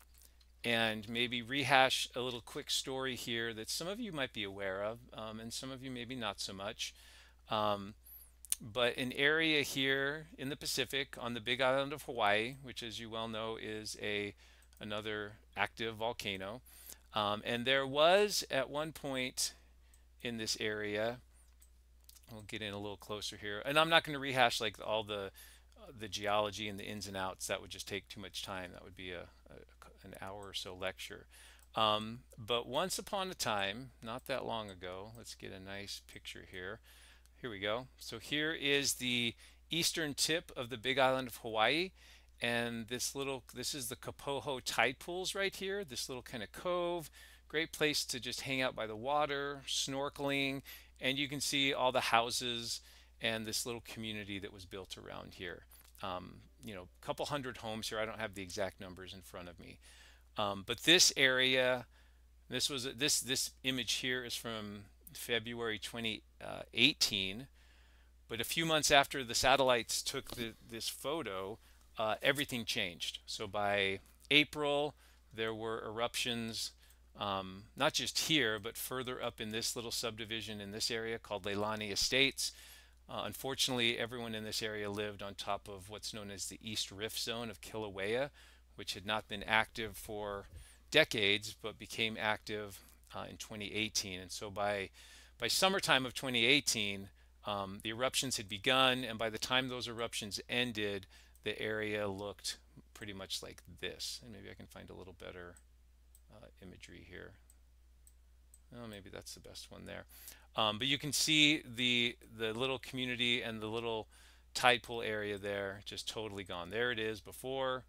and maybe rehash a little quick story here that some of you might be aware of um, and some of you maybe not so much. Um, but an area here in the Pacific on the big island of Hawaii, which as you well know is a another active volcano. Um, and there was at one point in this area, we'll get in a little closer here, and I'm not going to rehash like all the the geology and the ins and outs. That would just take too much time. That would be a, a an hour or so lecture. Um, but once upon a time, not that long ago, let's get a nice picture here. Here we go. So here is the eastern tip of the big island of Hawaii. And this little, this is the Kapoho tide pools right here, this little kind of cove. Great place to just hang out by the water, snorkeling, and you can see all the houses and this little community that was built around here um, you know, a couple hundred homes here. I don't have the exact numbers in front of me. Um, but this area This was this this image here is from February 2018, but a few months after the satellites took the, this photo, uh, everything changed. So by April, there were eruptions, um, not just here, but further up in this little subdivision in this area called Leilani Estates. Uh, unfortunately, everyone in this area lived on top of what's known as the East Rift Zone of Kilauea, which had not been active for decades, but became active uh, in 2018. And so by by summertime of 2018, um, the eruptions had begun, and by the time those eruptions ended, the area looked pretty much like this. And maybe I can find a little better uh, imagery here. Oh, maybe that's the best one there. Um, but you can see the the little community and the little tide pool area there just totally gone. There it is before,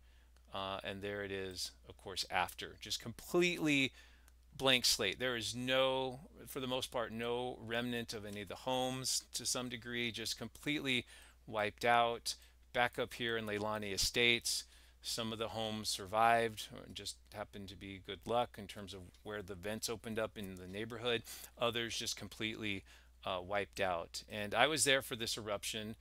uh, and there it is, of course, after. Just completely blank slate. There is no, for the most part, no remnant of any of the homes to some degree, just completely wiped out. Back up here in Leilani Estates, some of the homes survived, just happened to be good luck in terms of where the vents opened up in the neighborhood. Others just completely uh, wiped out. And I was there for this eruption.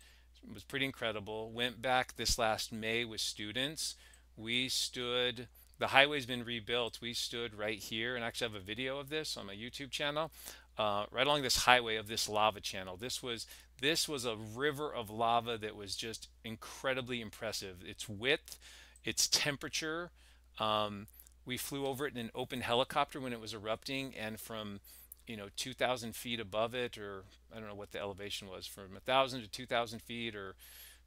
It was pretty incredible. Went back this last May with students. We stood the highway's been rebuilt. We stood right here and actually have a video of this on my YouTube channel, uh, right along this highway of this lava channel. This was this was a river of lava that was just incredibly impressive. Its width, its temperature. Um, we flew over it in an open helicopter when it was erupting, and from you know 2,000 feet above it, or I don't know what the elevation was, from 1,000 to 2,000 feet, or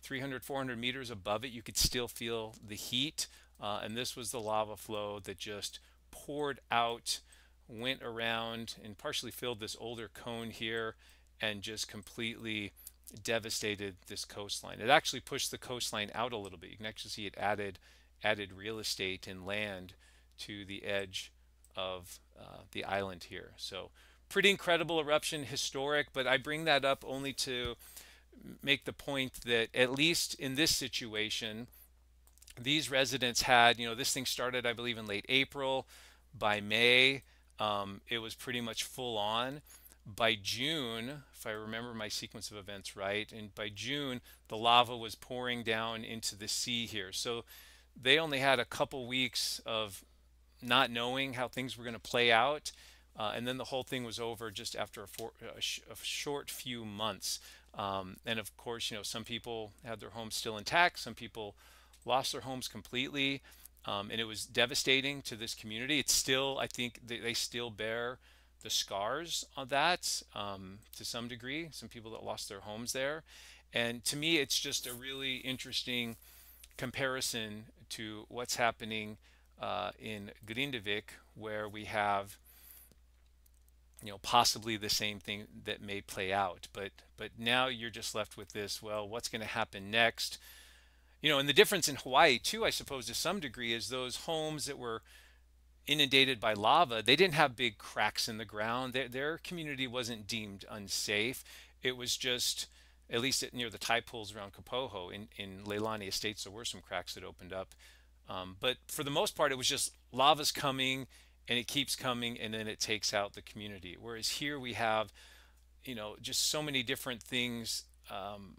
300, 400 meters above it, you could still feel the heat. Uh, and this was the lava flow that just poured out, went around, and partially filled this older cone here and just completely devastated this coastline. It actually pushed the coastline out a little bit. You can actually see it added added real estate and land to the edge of uh, the island here. So pretty incredible eruption, historic, but I bring that up only to make the point that at least in this situation, these residents had, you know, this thing started, I believe, in late April. By May, um, it was pretty much full on. By June, if I remember my sequence of events right, and by June, the lava was pouring down into the sea here. So they only had a couple weeks of not knowing how things were going to play out. Uh, and then the whole thing was over just after a, for, a, sh a short few months. Um, and of course, you know, some people had their homes still intact. Some people lost their homes completely. Um, and it was devastating to this community. It's still, I think, they, they still bear the scars of that um, to some degree. Some people that lost their homes there. And to me, it's just a really interesting comparison to what's happening uh, in Grindavik, where we have, you know, possibly the same thing that may play out. But but now you're just left with this. Well, what's going to happen next? You know, and the difference in Hawaii too, I suppose, to some degree, is those homes that were inundated by lava, they didn't have big cracks in the ground. Their, their community wasn't deemed unsafe. It was just, at least near the tide pools around Kapoho in, in Leilani Estates, there were some cracks that opened up. Um, but for the most part, it was just lava's coming and it keeps coming and then it takes out the community. Whereas here we have, you know, just so many different things um,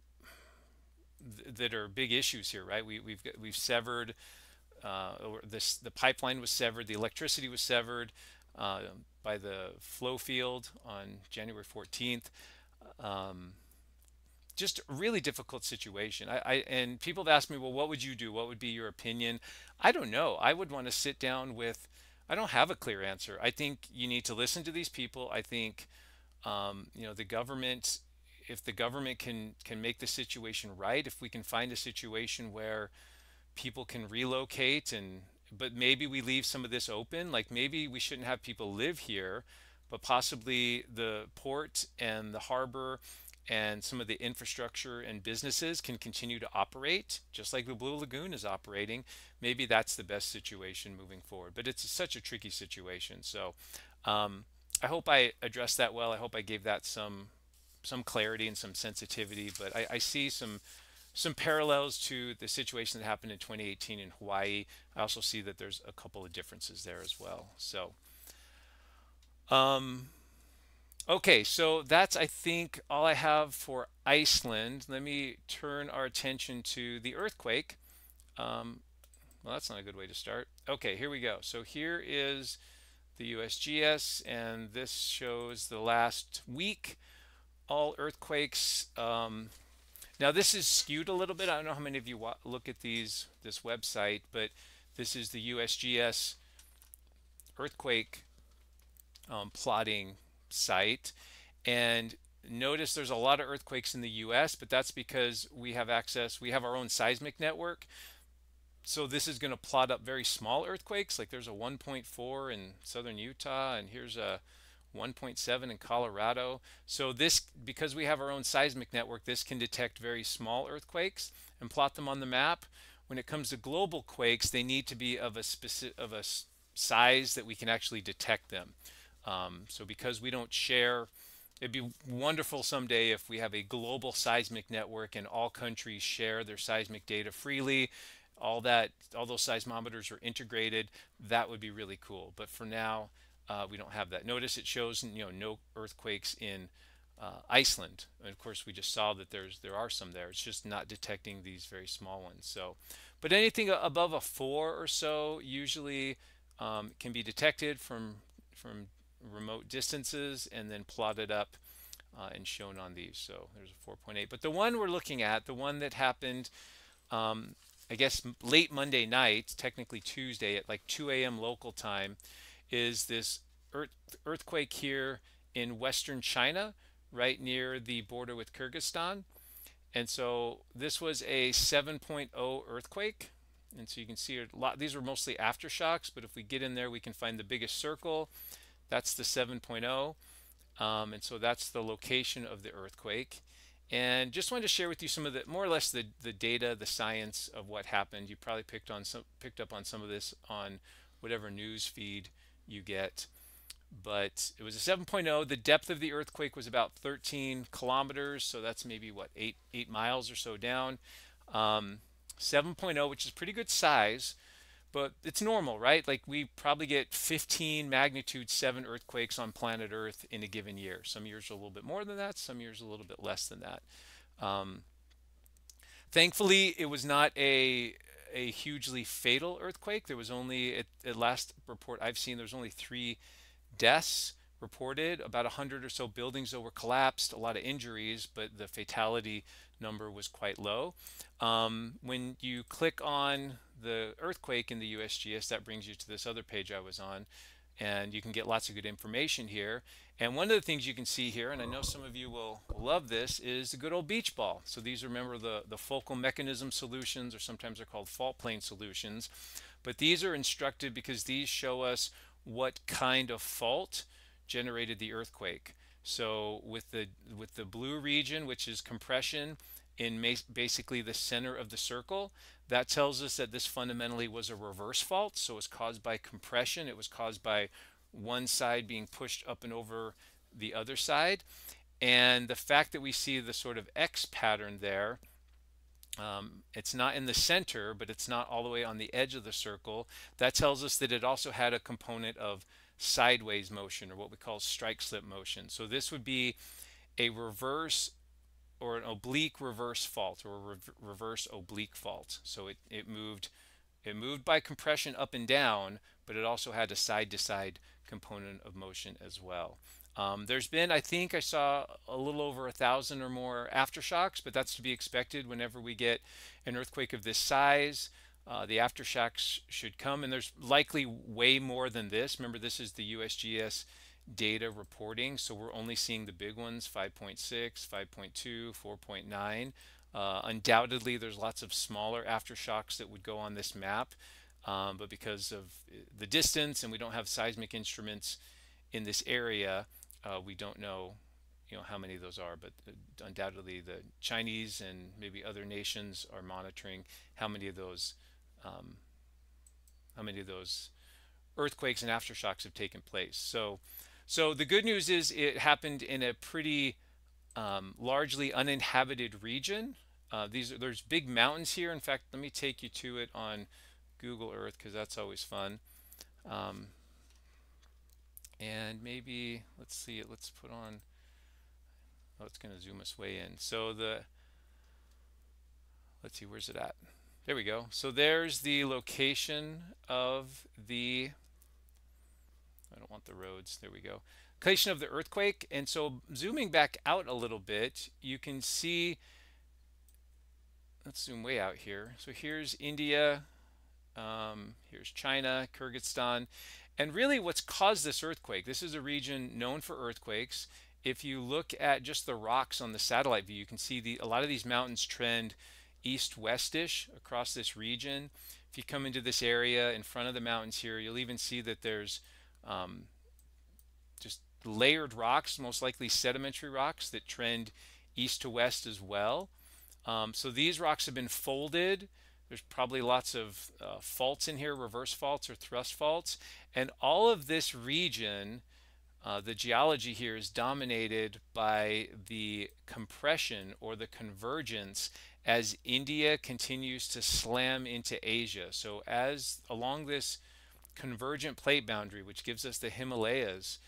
that are big issues here, right? We, we've we've severed uh, this the pipeline was severed, the electricity was severed uh, by the flow field on January 14th. Um, just a really difficult situation. I, I, and people have asked me, well, what would you do? What would be your opinion? I don't know. I would want to sit down with. I don't have a clear answer. I think you need to listen to these people. I think um, you know the government if the government can can make the situation right, if we can find a situation where people can relocate and but maybe we leave some of this open, like maybe we shouldn't have people live here, but possibly the port and the harbor and some of the infrastructure and businesses can continue to operate just like the Blue Lagoon is operating. Maybe that's the best situation moving forward. But it's such a tricky situation. So um, I hope I addressed that well. I hope I gave that some some clarity and some sensitivity, but I, I see some some parallels to the situation that happened in 2018 in Hawaii. I also see that there's a couple of differences there as well. So, Um, okay, so that's I think all I have for Iceland. Let me turn our attention to the earthquake. Um, well, that's not a good way to start. Okay, here we go. So here is the USGS, and this shows the last week, all earthquakes. Um, now this is skewed a little bit. I don't know how many of you look at these this website, but this is the USGS earthquake um, plotting site. And notice there's a lot of earthquakes in the US, but that's because we have access, we have our own seismic network. So this is going to plot up very small earthquakes, like there's a 1.4 in southern Utah, and here's a 1.7 in Colorado. So this, because we have our own seismic network, this can detect very small earthquakes and plot them on the map. When it comes to global quakes, they need to be of a specific of a size that we can actually detect them. Um, so because we don't share, it'd be wonderful someday if we have a global seismic network and all countries share their seismic data freely. All that, all those seismometers are integrated. That would be really cool. But for now, uh, we don't have that. Notice it shows, you know, no earthquakes in uh, Iceland. And of course, we just saw that there's there are some there. It's just not detecting these very small ones. So, but anything above a four or so usually um, can be detected from from remote distances and then plotted up uh, and shown on these. So there's a 4.8. But the one we're looking at, the one that happened, um, I guess late Monday night, technically Tuesday at like 2 a.m. local time, is this earth, earthquake here in western China, right near the border with Kyrgyzstan. And so this was a 7.0 earthquake. And so you can see a lot, these were mostly aftershocks, but if we get in there, we can find the biggest circle. That's the 7.0. Um, and so that's the location of the earthquake. And just wanted to share with you some of the more or less the, the data, the science of what happened. You probably picked on some picked up on some of this on whatever news feed you get. But it was a 7.0. The depth of the earthquake was about 13 kilometers, so that's maybe what eight eight miles or so down. Um, 7.0, which is pretty good size, but it's normal, right? Like we probably get 15 magnitude 7 earthquakes on planet Earth in a given year. Some years are a little bit more than that, some years a little bit less than that. Um, thankfully, it was not a a hugely fatal earthquake. There was only, at, at last report I've seen, there's only three deaths reported. About 100 or so buildings that were collapsed, a lot of injuries, but the fatality number was quite low. Um, when you click on the earthquake in the USGS, that brings you to this other page I was on and you can get lots of good information here. And one of the things you can see here, and I know some of you will, love this, is the good old beach ball. So these remember the, the focal mechanism solutions, or sometimes they're called fault plane solutions. But these are instructive because these show us what kind of fault generated the earthquake. So with the with the blue region, which is compression in basically the center of the circle, that tells us that this fundamentally was a reverse fault. So it was caused by compression. It was caused by one side being pushed up and over the other side. And the fact that we see the sort of X pattern there, um, it's not in the center, but it's not all the way on the edge of the circle. That tells us that it also had a component of sideways motion or what we call strike slip motion. So this would be a reverse or an oblique reverse fault or a reverse oblique fault. So it, it moved it moved by compression up and down, but it also had a side to side component of motion as well. Um, there's been, I think I saw a little over a thousand or more aftershocks, but that's to be expected whenever we get an earthquake of this size. Uh, the aftershocks should come, and there's likely way more than this. Remember, this is the USGS data reporting. So we're only seeing the big ones 5.6, 5.2, 4.9. Uh, undoubtedly, there's lots of smaller aftershocks that would go on this map. Um, but because of the distance and we don't have seismic instruments in this area, uh, we don't know you know how many of those are but undoubtedly the Chinese and maybe other nations are monitoring how many of those um, how many of those earthquakes and aftershocks have taken place so so the good news is it happened in a pretty um, largely uninhabited region. Uh, these there's big mountains here. In fact, let me take you to it on Google Earth because that's always fun. Um, and maybe let's see it. Let's put on. Oh, it's going to zoom us way in. So the let's see, where's it at? There we go. So there's the location of the. I don't want the roads. There we go. Location of the earthquake. And so zooming back out a little bit, you can see. Let's zoom way out here. So here's India. Um, here's China, Kyrgyzstan. And really what's caused this earthquake, this is a region known for earthquakes. If you look at just the rocks on the satellite view, you can see the, a lot of these mountains trend east-westish across this region. If you come into this area in front of the mountains here, you'll even see that there's um, just layered rocks, most likely sedimentary rocks that trend east to west as well. Um, so these rocks have been folded there's probably lots of uh, faults in here, reverse faults or thrust faults. And all of this region, uh, the geology here is dominated by the compression or the convergence as India continues to slam into Asia. So as along this convergent plate boundary, which gives us the Himalayas,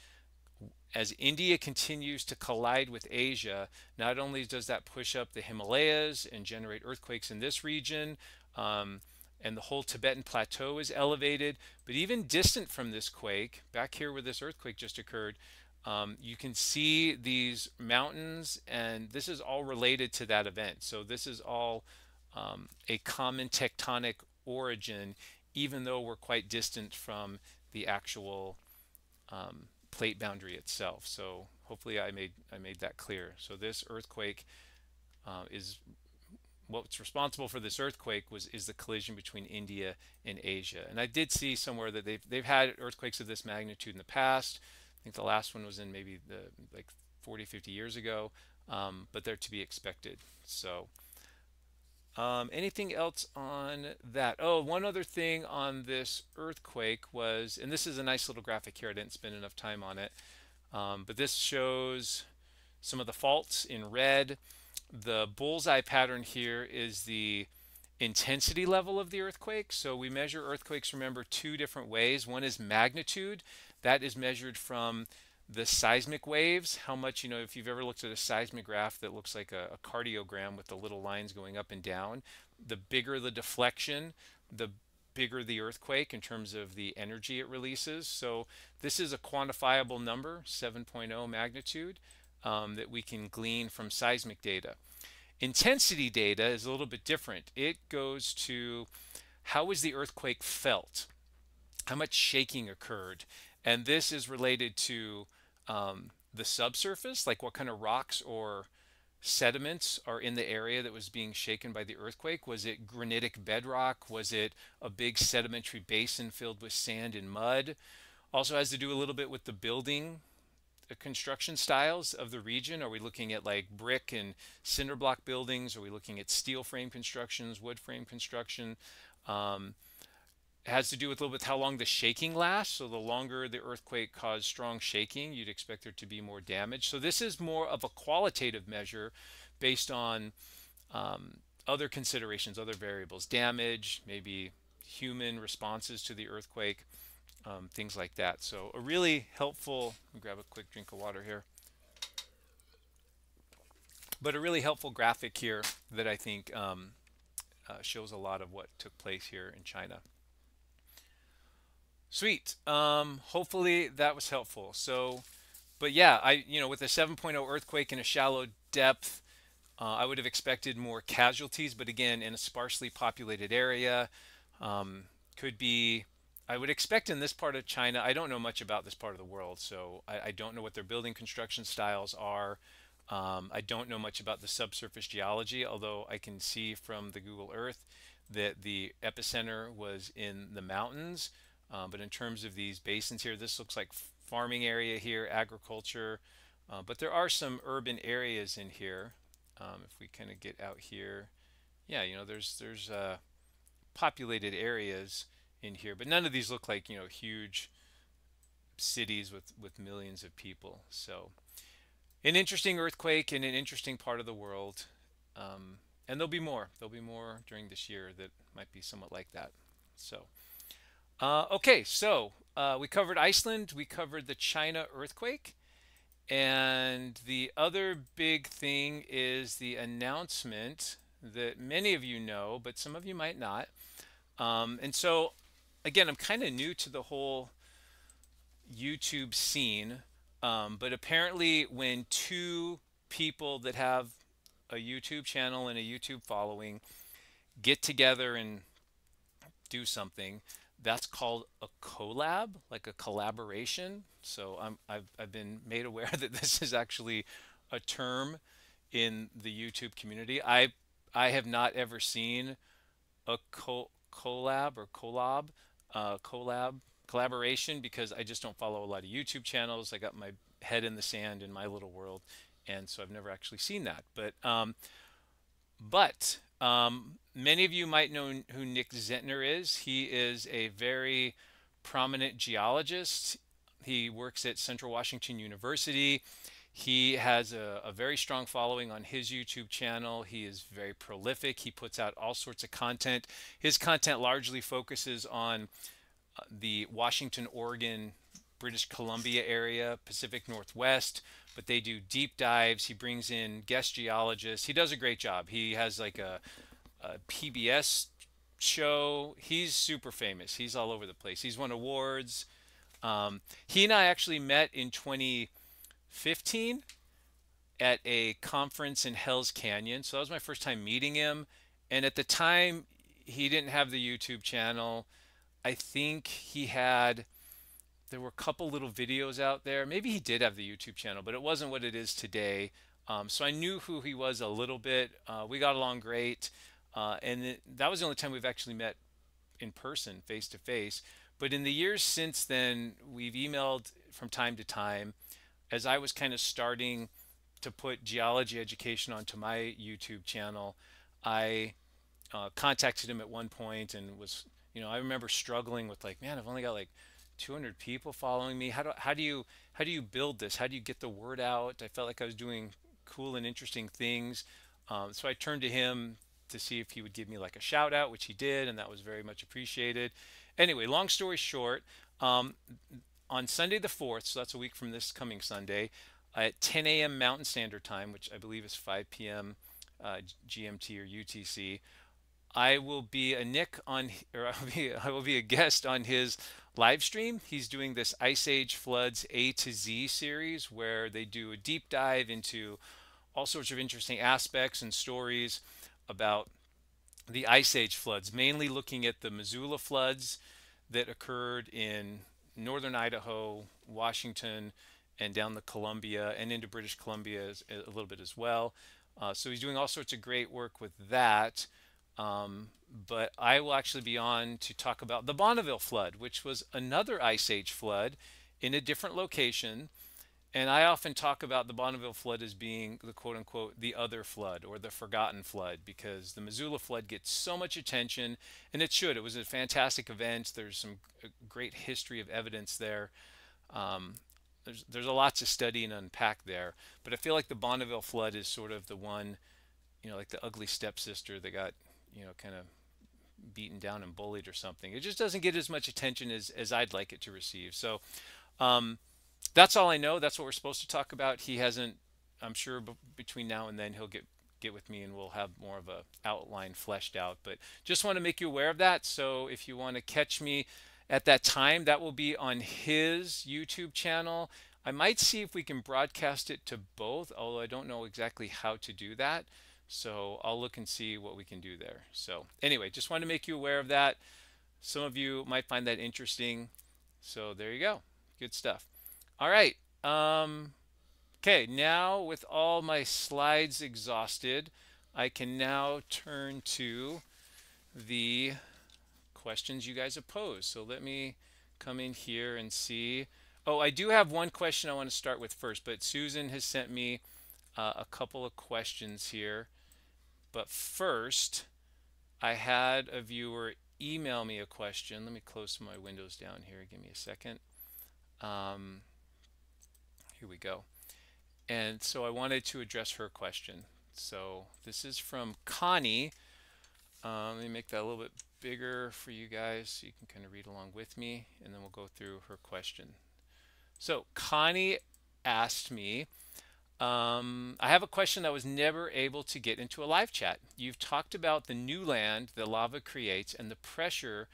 as India continues to collide with Asia, not only does that push up the Himalayas and generate earthquakes in this region, um, and the whole Tibetan plateau is elevated. But even distant from this quake, back here where this earthquake just occurred, um, you can see these mountains, and this is all related to that event. So this is all um, a common tectonic origin, even though we're quite distant from the actual um, plate boundary itself. So hopefully I made I made that clear. So this earthquake uh, is what's responsible for this earthquake was is the collision between India and Asia. And I did see somewhere that they've they've had earthquakes of this magnitude in the past. I think the last one was in maybe the like 40, 50 years ago, um, but they're to be expected. So. Um, anything else on that? Oh, one other thing on this earthquake was, and this is a nice little graphic here. I didn't spend enough time on it, um, but this shows some of the faults in red. The bullseye pattern here is the intensity level of the earthquake. So we measure earthquakes, remember, two different ways. One is magnitude. That is measured from the seismic waves. How much, you know, if you've ever looked at a seismograph that looks like a, a cardiogram with the little lines going up and down, the bigger the deflection, the bigger the earthquake in terms of the energy it releases. So this is a quantifiable number, 7.0 magnitude um, that we can glean from seismic data. Intensity data is a little bit different. It goes to how was the earthquake felt? How much shaking occurred? And this is related to um, the subsurface, like what kind of rocks or sediments are in the area that was being shaken by the earthquake? Was it granitic bedrock? Was it a big sedimentary basin filled with sand and mud? Also has to do a little bit with the building construction styles of the region? Are we looking at like brick and cinder block buildings? Are we looking at steel frame constructions, wood frame construction? Um, has to do with a little bit how long the shaking lasts. So the longer the earthquake caused strong shaking, you'd expect there to be more damage. So this is more of a qualitative measure based on um, other considerations, other variables, damage, maybe human responses to the earthquake um, things like that. So a really helpful, grab a quick drink of water here, but a really helpful graphic here that I think um, uh, shows a lot of what took place here in China. Sweet. Um, hopefully that was helpful. So, but yeah, I you know with a 7.0 earthquake in a shallow depth, uh, I would have expected more casualties. But again, in a sparsely populated area, um, could be I would expect in this part of China, I don't know much about this part of the world, so I, I don't know what their building construction styles are. Um, I don't know much about the subsurface geology, although I can see from the Google Earth that the epicenter was in the mountains. Um, but in terms of these basins here, this looks like farming area here, agriculture. Uh, but there are some urban areas in here. Um, if we kind of get out here, yeah, you know, there's there's uh, populated areas in here, but none of these look like you know huge cities with with millions of people. So an interesting earthquake in an interesting part of the world, um, and there'll be more. There'll be more during this year that might be somewhat like that. So. Uh, okay, so uh, we covered Iceland, we covered the China earthquake, and the other big thing is the announcement that many of you know, but some of you might not. Um, and so, again, I'm kind of new to the whole YouTube scene, um, but apparently, when two people that have a YouTube channel and a YouTube following get together and do something, that's called a collab, like a collaboration. So I'm, I've, I've been made aware that this is actually a term in the YouTube community. I I have not ever seen a co collab or collab, uh, collab collaboration because I just don't follow a lot of YouTube channels. I got my head in the sand in my little world, and so I've never actually seen that. But um, but um, many of you might know who Nick Zentner is. He is a very prominent geologist. He works at Central Washington University. He has a, a, very strong following on his YouTube channel. He is very prolific. He puts out all sorts of content. His content largely focuses on uh, the Washington, Oregon, British Columbia area, Pacific Northwest, but they do deep dives. He brings in guest geologists. He does a great job. He has like a, a PBS show. He's super famous. He's all over the place. He's won awards. Um, he and I actually met in 2015 at a conference in Hell's Canyon. So that was my first time meeting him. And at the time, he didn't have the YouTube channel. I think he had there were a couple little videos out there. Maybe he did have the YouTube channel, but it wasn't what it is today. Um, so I knew who he was a little bit. Uh, we got along great. Uh, and that was the only time we've actually met in person, face to face. But in the years since then, we've emailed from time to time. As I was kind of starting to put geology education onto my YouTube channel, I uh, contacted him at one point and was, you know, I remember struggling with like, man, I've only got like 200 people following me. How do how do you how do you build this? How do you get the word out? I felt like I was doing cool and interesting things. Um, so I turned to him to see if he would give me like a shout out, which he did, and that was very much appreciated. Anyway, long story short, um, on Sunday the 4th, so that's a week from this coming Sunday, at 10 a.m. Mountain Standard Time, which I believe is 5 p.m. Uh, GMT or UTC, I will be a Nick on, or I will be, I will be a guest on his live stream. He's doing this Ice Age Floods A to Z series where they do a deep dive into all sorts of interesting aspects and stories about the Ice Age floods, mainly looking at the Missoula floods that occurred in northern Idaho, Washington, and down the Columbia and into British Columbia a little bit as well. Uh, so he's doing all sorts of great work with that. Um, but I will actually be on to talk about the Bonneville flood, which was another ice age flood in a different location. And I often talk about the Bonneville flood as being the quote unquote the other flood or the forgotten flood because the Missoula flood gets so much attention and it should. It was a fantastic event. There's some great history of evidence there. Um, there's, there's a lot to study and unpack there. But I feel like the Bonneville flood is sort of the one, you know, like the ugly stepsister that got you know, kind of beaten down and bullied or something. It just doesn't get as much attention as, as I'd like it to receive. So um, that's all I know. That's what we're supposed to talk about. He hasn't, I'm sure between now and then he'll get get with me and we'll have more of a outline fleshed out. But just want to make you aware of that. So if you want to catch me at that time, that will be on his YouTube channel. I might see if we can broadcast it to both, although I don't know exactly how to do that. So I'll look and see what we can do there. So anyway, just want to make you aware of that. Some of you might find that interesting. So there you go. Good stuff. All right. Um, okay, now with all my slides exhausted, I can now turn to the questions you guys have posed. So let me come in here and see. Oh, I do have one question I want to start with first, but Susan has sent me uh, a couple of questions here. But first, I had a viewer email me a question. Let me close my windows down here. Give me a second. Um, here we go. And so I wanted to address her question. So this is from Connie. Um, let me make that a little bit bigger for you guys so you can kind of read along with me, and then we'll go through her question. So Connie asked me, um, I have a question that was never able to get into a live chat. You've talked about the new land the lava creates and the pressure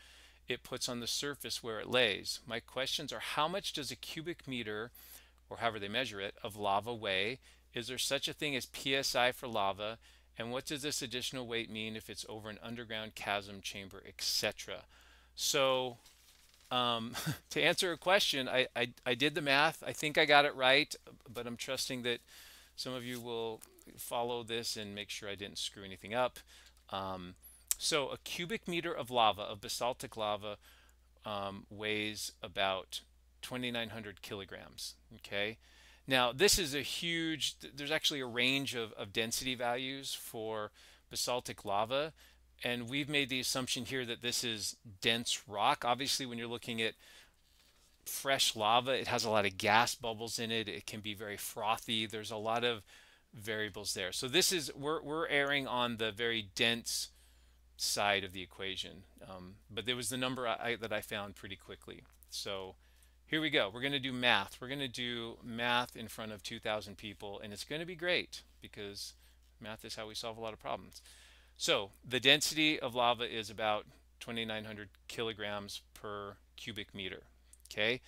it puts on the surface where it lays. My questions are how much does a cubic meter, or however they measure it, of lava weigh? Is there such a thing as PSI for lava? And what does this additional weight mean if it's over an underground chasm chamber, etc.? So um, to answer a question, I, I, I did the math. I think I got it right, but I'm trusting that some of you will follow this and make sure I didn't screw anything up. Um, so a cubic meter of lava, of basaltic lava, um, weighs about 2,900 kilograms. Okay. Now this is a huge, there's actually a range of, of density values for basaltic lava and we've made the assumption here that this is dense rock. Obviously, when you're looking at fresh lava, it has a lot of gas bubbles in it. It can be very frothy. There's a lot of variables there. So this is, we're, we're erring on the very dense side of the equation. Um, but there was the number I, that I found pretty quickly. So here we go. We're going to do math. We're going to do math in front of 2,000 people, and it's going to be great because math is how we solve a lot of problems. So the density of lava is about 2,900 kilograms per cubic meter. Okay,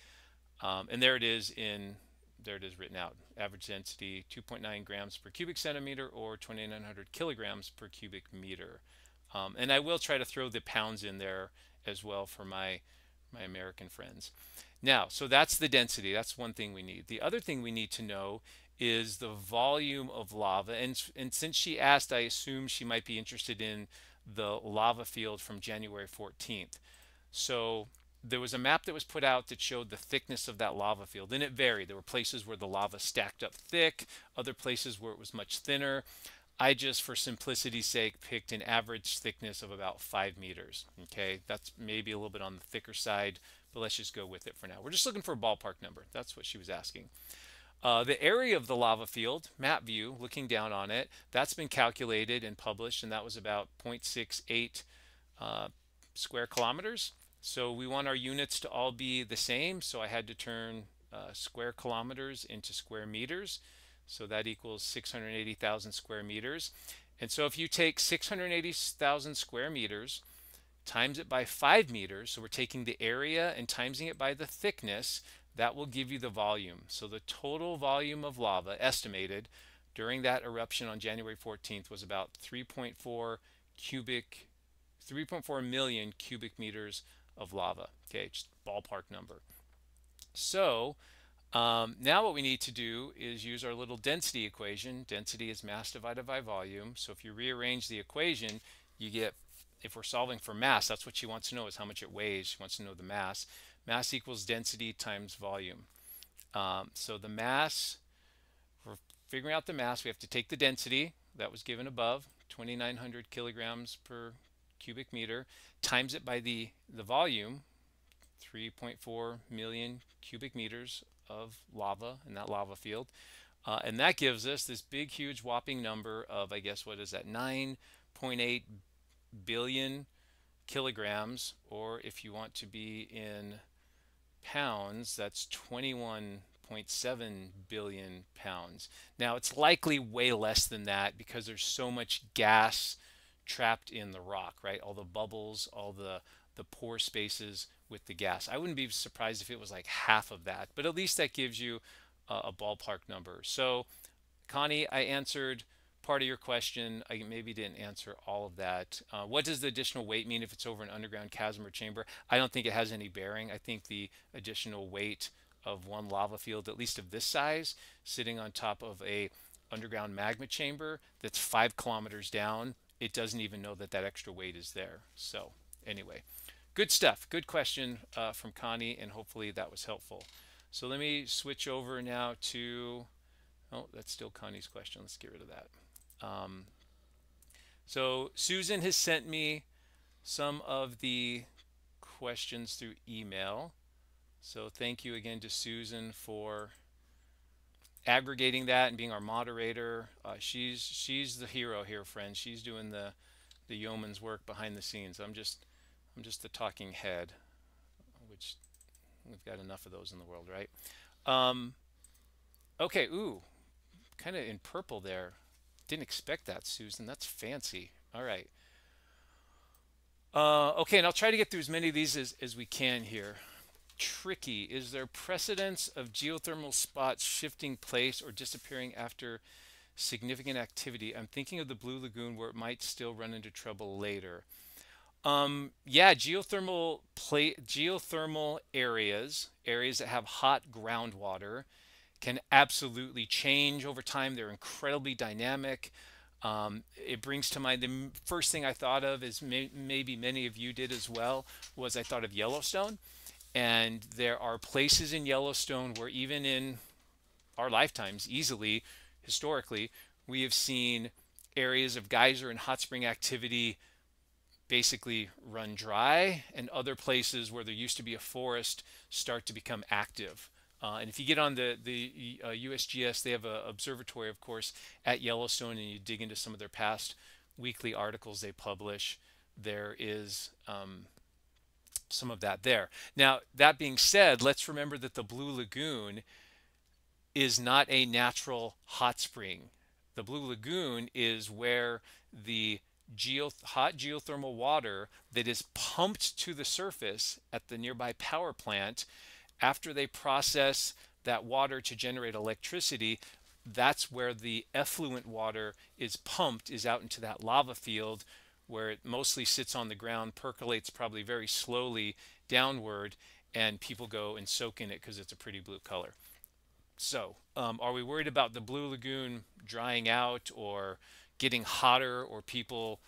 um, and there it is in there it is written out. Average density 2.9 grams per cubic centimeter or 2,900 kilograms per cubic meter. Um, and I will try to throw the pounds in there as well for my my American friends. Now, so that's the density. That's one thing we need. The other thing we need to know is the volume of lava. And, and since she asked, I assume she might be interested in the lava field from January 14th. So there was a map that was put out that showed the thickness of that lava field, and it varied. There were places where the lava stacked up thick, other places where it was much thinner. I just, for simplicity's sake, picked an average thickness of about five meters. Okay, that's maybe a little bit on the thicker side, but let's just go with it for now. We're just looking for a ballpark number. That's what she was asking. Uh, the area of the lava field, map view, looking down on it, that's been calculated and published, and that was about 0.68 uh, square kilometers. So we want our units to all be the same, so I had to turn uh, square kilometers into square meters. So that equals 680,000 square meters. And so if you take 680,000 square meters, times it by 5 meters, so we're taking the area and timesing it by the thickness, that will give you the volume. So the total volume of lava estimated during that eruption on January 14th was about 3.4 cubic 3.4 million cubic meters of lava. Okay, just ballpark number. So um, now what we need to do is use our little density equation. Density is mass divided by volume. So if you rearrange the equation, you get, if we're solving for mass, that's what she wants to know is how much it weighs. She wants to know the mass. Mass equals density times volume. Um, so the mass, for figuring out the mass, we have to take the density that was given above, 2,900 kilograms per cubic meter, times it by the, the volume, 3.4 million cubic meters of lava in that lava field. Uh, and that gives us this big, huge, whopping number of, I guess, what is that, 9.8 billion kilograms, or if you want to be in pounds, that's 21.7 billion pounds. Now, it's likely way less than that because there's so much gas trapped in the rock, right? All the bubbles, all the, the pore spaces with the gas. I wouldn't be surprised if it was like half of that, but at least that gives you a, a ballpark number. So, Connie, I answered part of your question. I maybe didn't answer all of that. Uh, what does the additional weight mean if it's over an underground chasm or chamber? I don't think it has any bearing. I think the additional weight of one lava field, at least of this size, sitting on top of a underground magma chamber that's five kilometers down, it doesn't even know that that extra weight is there. So anyway, good stuff. Good question uh, from Connie, and hopefully that was helpful. So let me switch over now to, oh, that's still Connie's question. Let's get rid of that. Um, so Susan has sent me some of the questions through email. So thank you again to Susan for aggregating that and being our moderator. Uh, she's she's the hero here, friends. She's doing the the yeoman's work behind the scenes. I'm just I'm just the talking head, which we've got enough of those in the world, right? Um, okay, ooh, kind of in purple there. Didn't expect that, Susan. That's fancy. All right. Uh, okay, and I'll try to get through as many of these as, as we can here. Tricky. Is there precedence of geothermal spots shifting place or disappearing after significant activity? I'm thinking of the Blue Lagoon where it might still run into trouble later. Um, yeah, geothermal geothermal areas, areas that have hot groundwater, can absolutely change over time. They're incredibly dynamic. Um, it brings to mind the first thing I thought of is may, maybe many of you did as well was I thought of Yellowstone, and there are places in Yellowstone where even in our lifetimes, easily historically, we have seen areas of geyser and hot spring activity basically run dry, and other places where there used to be a forest start to become active. Uh, and if you get on the the uh, USGS, they have an observatory, of course, at Yellowstone, and you dig into some of their past weekly articles they publish. There is um, some of that there. Now, that being said, let's remember that the Blue Lagoon is not a natural hot spring. The Blue Lagoon is where the geo hot geothermal water that is pumped to the surface at the nearby power plant after they process that water to generate electricity that's where the effluent water is pumped is out into that lava field where it mostly sits on the ground percolates probably very slowly downward and people go and soak in it because it's a pretty blue color. So um, are we worried about the blue lagoon drying out or getting hotter or people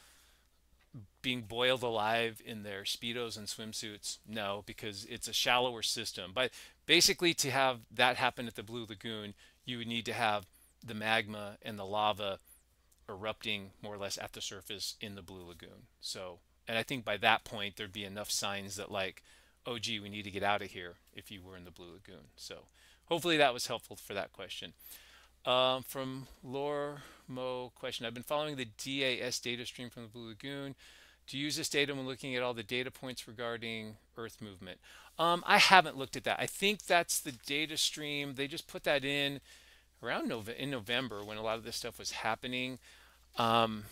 being boiled alive in their speedos and swimsuits? No because it's a shallower system. But basically to have that happen at the blue lagoon you would need to have the magma and the lava erupting more or less at the surface in the blue lagoon. So and i think by that point there'd be enough signs that like oh gee we need to get out of here if you were in the blue lagoon. So hopefully that was helpful for that question. Um, from Laura Mo question, I've been following the DAS data stream from the Blue Lagoon. To use this data when looking at all the data points regarding Earth movement. Um, I haven't looked at that. I think that's the data stream. They just put that in around Nove in November when a lot of this stuff was happening. Um,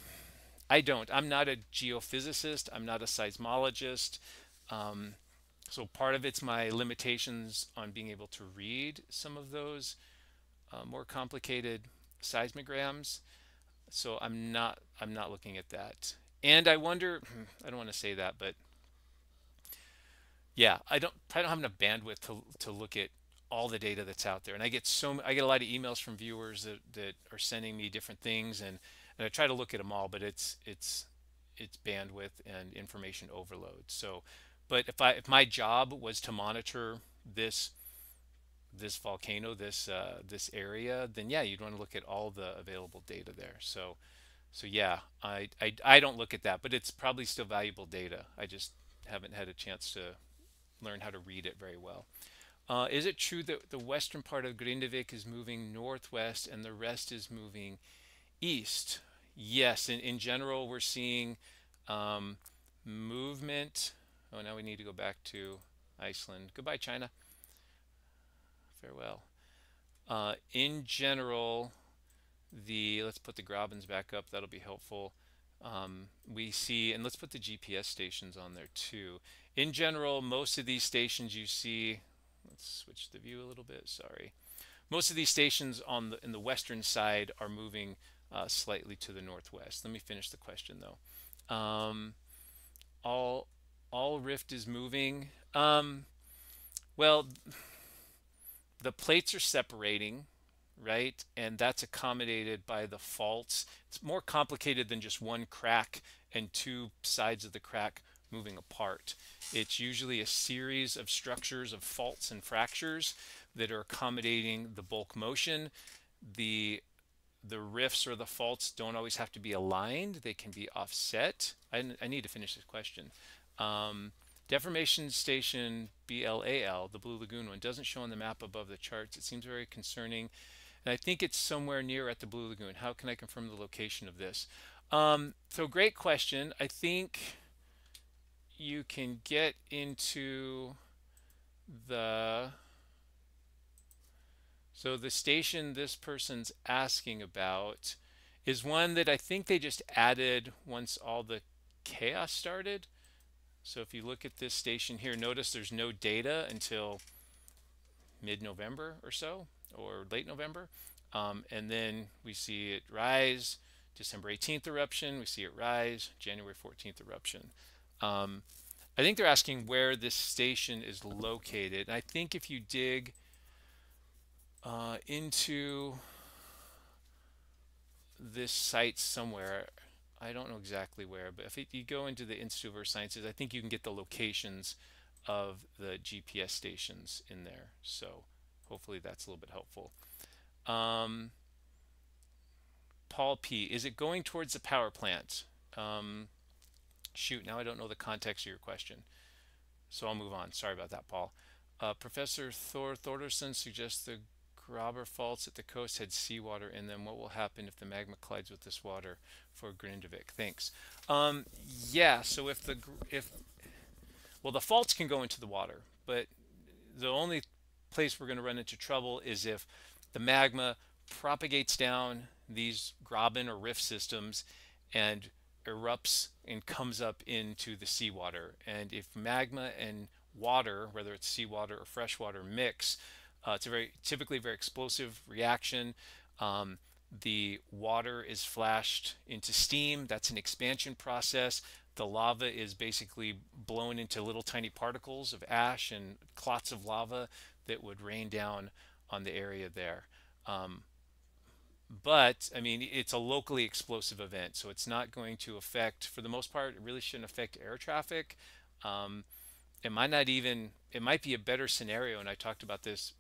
I don't. I'm not a geophysicist. I'm not a seismologist. Um, so part of it's my limitations on being able to read some of those uh, more complicated seismograms. So I'm not I'm not looking at that. And I wonder I don't want to say that, but yeah, I don't I don't have enough bandwidth to to look at all the data that's out there. And I get so I get a lot of emails from viewers that, that are sending me different things and, and I try to look at them all, but it's it's it's bandwidth and information overload. So but if I if my job was to monitor this this volcano, this uh, this area, then yeah, you'd want to look at all the available data there. So, so yeah, I, I I don't look at that, but it's probably still valuable data. I just haven't had a chance to learn how to read it very well. Uh, is it true that the western part of Grindavik is moving northwest and the rest is moving east? Yes, in, in general, we're seeing um, movement. Oh, now we need to go back to Iceland. Goodbye, China farewell. Uh, in general, the let's put the Grabens back up. That'll be helpful. Um, we see, and let's put the GPS stations on there too. In general, most of these stations you see, let's switch the view a little bit. Sorry. Most of these stations on the in the western side are moving uh, slightly to the northwest. Let me finish the question though. Um, all all rift is moving. Um, well the plates are separating, right? And that's accommodated by the faults. It's more complicated than just one crack and two sides of the crack moving apart. It's usually a series of structures of faults and fractures that are accommodating the bulk motion. The the rifts or the faults don't always have to be aligned. They can be offset. I, I need to finish this question. Um, Deformation station BLAL, the Blue Lagoon one, doesn't show on the map above the charts. It seems very concerning. And I think it's somewhere near at the Blue Lagoon. How can I confirm the location of this? Um, so great question. I think you can get into the so the station this person's asking about is one that I think they just added once all the chaos started. So if you look at this station here, notice there's no data until mid-November or so, or late November. Um, and then we see it rise, December 18th eruption, we see it rise, January 14th eruption. Um, I think they're asking where this station is located. And I think if you dig uh, into this site somewhere, I don't know exactly where, but if you go into the Institute of Earth Sciences, I think you can get the locations of the GPS stations in there. So hopefully that's a little bit helpful. Um, Paul P. Is it going towards the power plant? Um, shoot, now I don't know the context of your question. So I'll move on. Sorry about that, Paul. Uh, Professor Thor Thordarson suggests the graben faults at the coast had seawater in them. What will happen if the magma collides with this water for Grindavik? Thanks. Um, yeah, so if the if well, the faults can go into the water, but the only place we're going to run into trouble is if the magma propagates down these graben or rift systems and erupts and comes up into the seawater. And if magma and water, whether it's seawater or freshwater, mix, uh, it's a very typically very explosive reaction. Um, the water is flashed into steam. That's an expansion process. The lava is basically blown into little tiny particles of ash and clots of lava that would rain down on the area there. Um, but I mean, it's a locally explosive event, so it's not going to affect, for the most part, it really shouldn't affect air traffic. Um, it might not even, it might be a better scenario, and I talked about this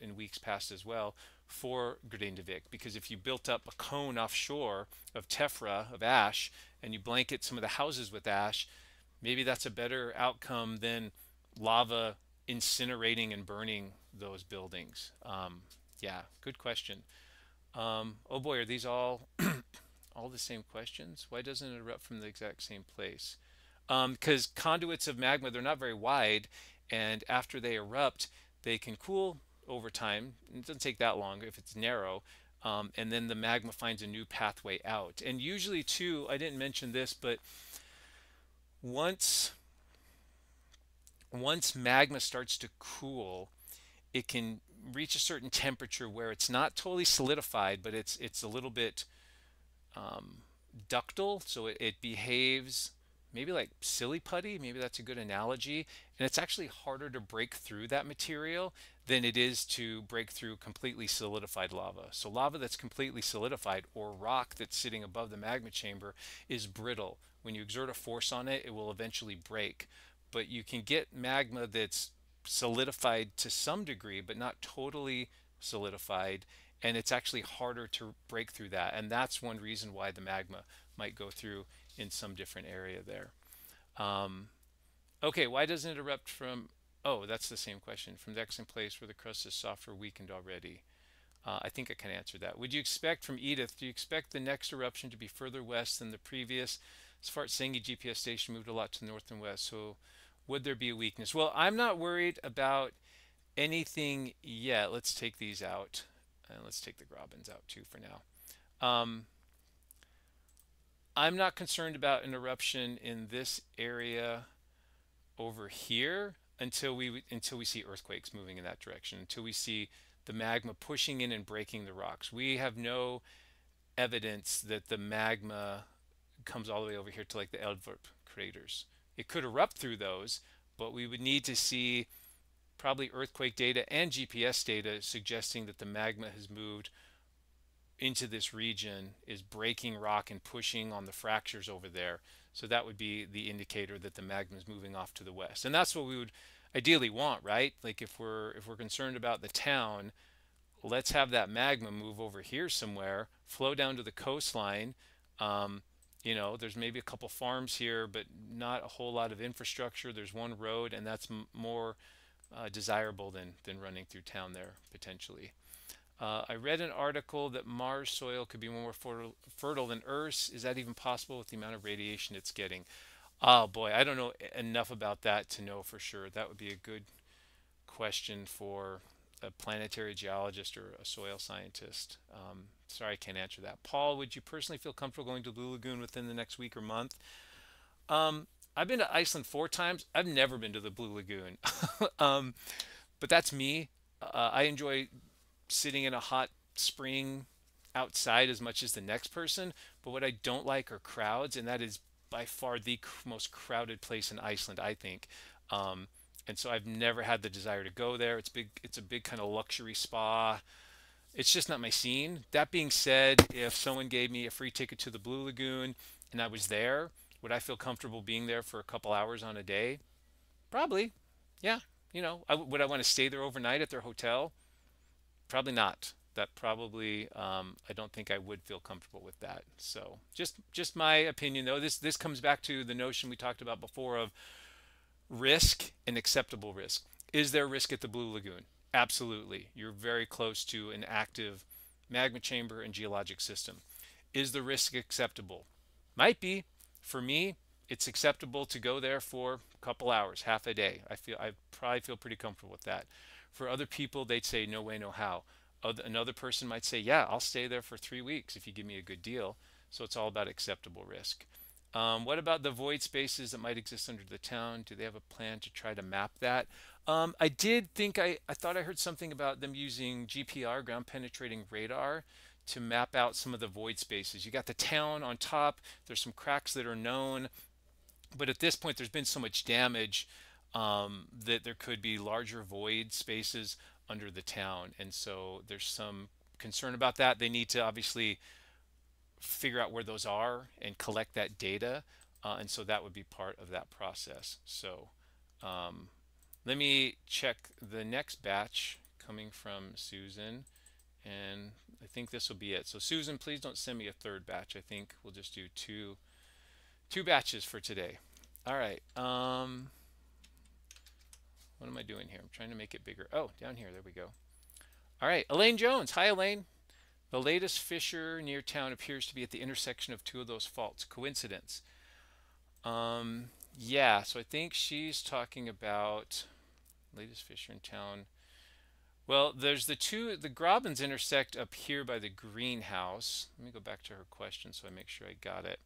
in weeks past as well, for Grindavik, because if you built up a cone offshore of tephra, of ash, and you blanket some of the houses with ash, maybe that's a better outcome than lava incinerating and burning those buildings. Um, yeah, good question. Um, oh boy, are these all all the same questions? Why doesn't it erupt from the exact same place? Because um, conduits of magma, they're not very wide, and after they erupt, they can cool over time. It doesn't take that long if it's narrow, um, and then the magma finds a new pathway out. And usually, too, I didn't mention this, but once once magma starts to cool, it can reach a certain temperature where it's not totally solidified, but it's it's a little bit um, ductile, so it, it behaves maybe like silly putty. Maybe that's a good analogy. And it's actually harder to break through that material than it is to break through completely solidified lava. So lava that's completely solidified or rock that's sitting above the magma chamber is brittle. When you exert a force on it, it will eventually break. But you can get magma that's solidified to some degree, but not totally solidified. And it's actually harder to break through that. And that's one reason why the magma might go through in some different area there. Um, okay, why doesn't it erupt from, oh, that's the same question, from the excellent place where the crust is soft or weakened already? Uh, I think I can answer that. Would you expect from Edith, do you expect the next eruption to be further west than the previous? Svartsengi GPS station moved a lot to north and west, so would there be a weakness? Well, I'm not worried about anything yet. Let's take these out. And let's take the grabens out too for now. Um, I'm not concerned about an eruption in this area over here until we until we see earthquakes moving in that direction, until we see the magma pushing in and breaking the rocks. We have no evidence that the magma comes all the way over here to like the Eldvarp craters. It could erupt through those, but we would need to see probably earthquake data and GPS data suggesting that the magma has moved into this region, is breaking rock and pushing on the fractures over there. So that would be the indicator that the magma is moving off to the west. And that's what we would ideally want, right? Like if we're if we're concerned about the town, let's have that magma move over here somewhere, flow down to the coastline, um, you know there's maybe a couple farms here but not a whole lot of infrastructure there's one road and that's more uh, desirable than than running through town there potentially Uh, I read an article that Mars soil could be more fertile, fertile than Earth's. Is that even possible with the amount of radiation it's getting? Oh boy, I don't know enough about that to know for sure. That would be a good question for a planetary geologist or a soil scientist. Um, sorry, I can't answer that. Paul, would you personally feel comfortable going to Blue Lagoon within the next week or month? Um, I've been to Iceland four times. I've never been to the Blue Lagoon. um, but that's me. Uh, I enjoy sitting in a hot spring outside as much as the next person. But what I don't like are crowds, and that is by far the most crowded place in Iceland, I think. Um, and so I've never had the desire to go there. It's big. It's a big kind of luxury spa. It's just not my scene. That being said, if someone gave me a free ticket to the Blue Lagoon and I was there, would I feel comfortable being there for a couple hours on a day? Probably. Yeah. You know, I, would I want to stay there overnight at their hotel? Probably not. That probably um, I don't think I would feel comfortable with that. So just just my opinion though. This this comes back to the notion we talked about before of risk and acceptable risk. Is there risk at the Blue Lagoon? Absolutely. You're very close to an active magma chamber and geologic system. Is the risk acceptable? Might be. For me, it's acceptable to go there for a couple hours, half a day. I feel I probably feel pretty comfortable with that. For other people, they'd say no way, no how. Another person might say, yeah, I'll stay there for three weeks if you give me a good deal. So it's all about acceptable risk. Um, what about the void spaces that might exist under the town? Do they have a plan to try to map that? Um, I did think I, I thought I heard something about them using GPR, ground penetrating radar, to map out some of the void spaces. You got the town on top. There's some cracks that are known, but at this point, there's been so much damage um, that there could be larger void spaces under the town, and so there's some concern about that. They need to obviously figure out where those are and collect that data. Uh, and so that would be part of that process. So um, let me check the next batch coming from Susan. And I think this will be it. So Susan, please don't send me a third batch. I think we'll just do two, two batches for today. All right. Um, what am I doing here? I'm trying to make it bigger. Oh, down here. There we go. All right. Elaine Jones. Hi, Elaine. The latest fissure near town appears to be at the intersection of two of those faults. Coincidence? Um, yeah, so I think she's talking about latest fissure in town. Well, there's the two, the Grabens intersect up here by the greenhouse. Let me go back to her question so I make sure I got it.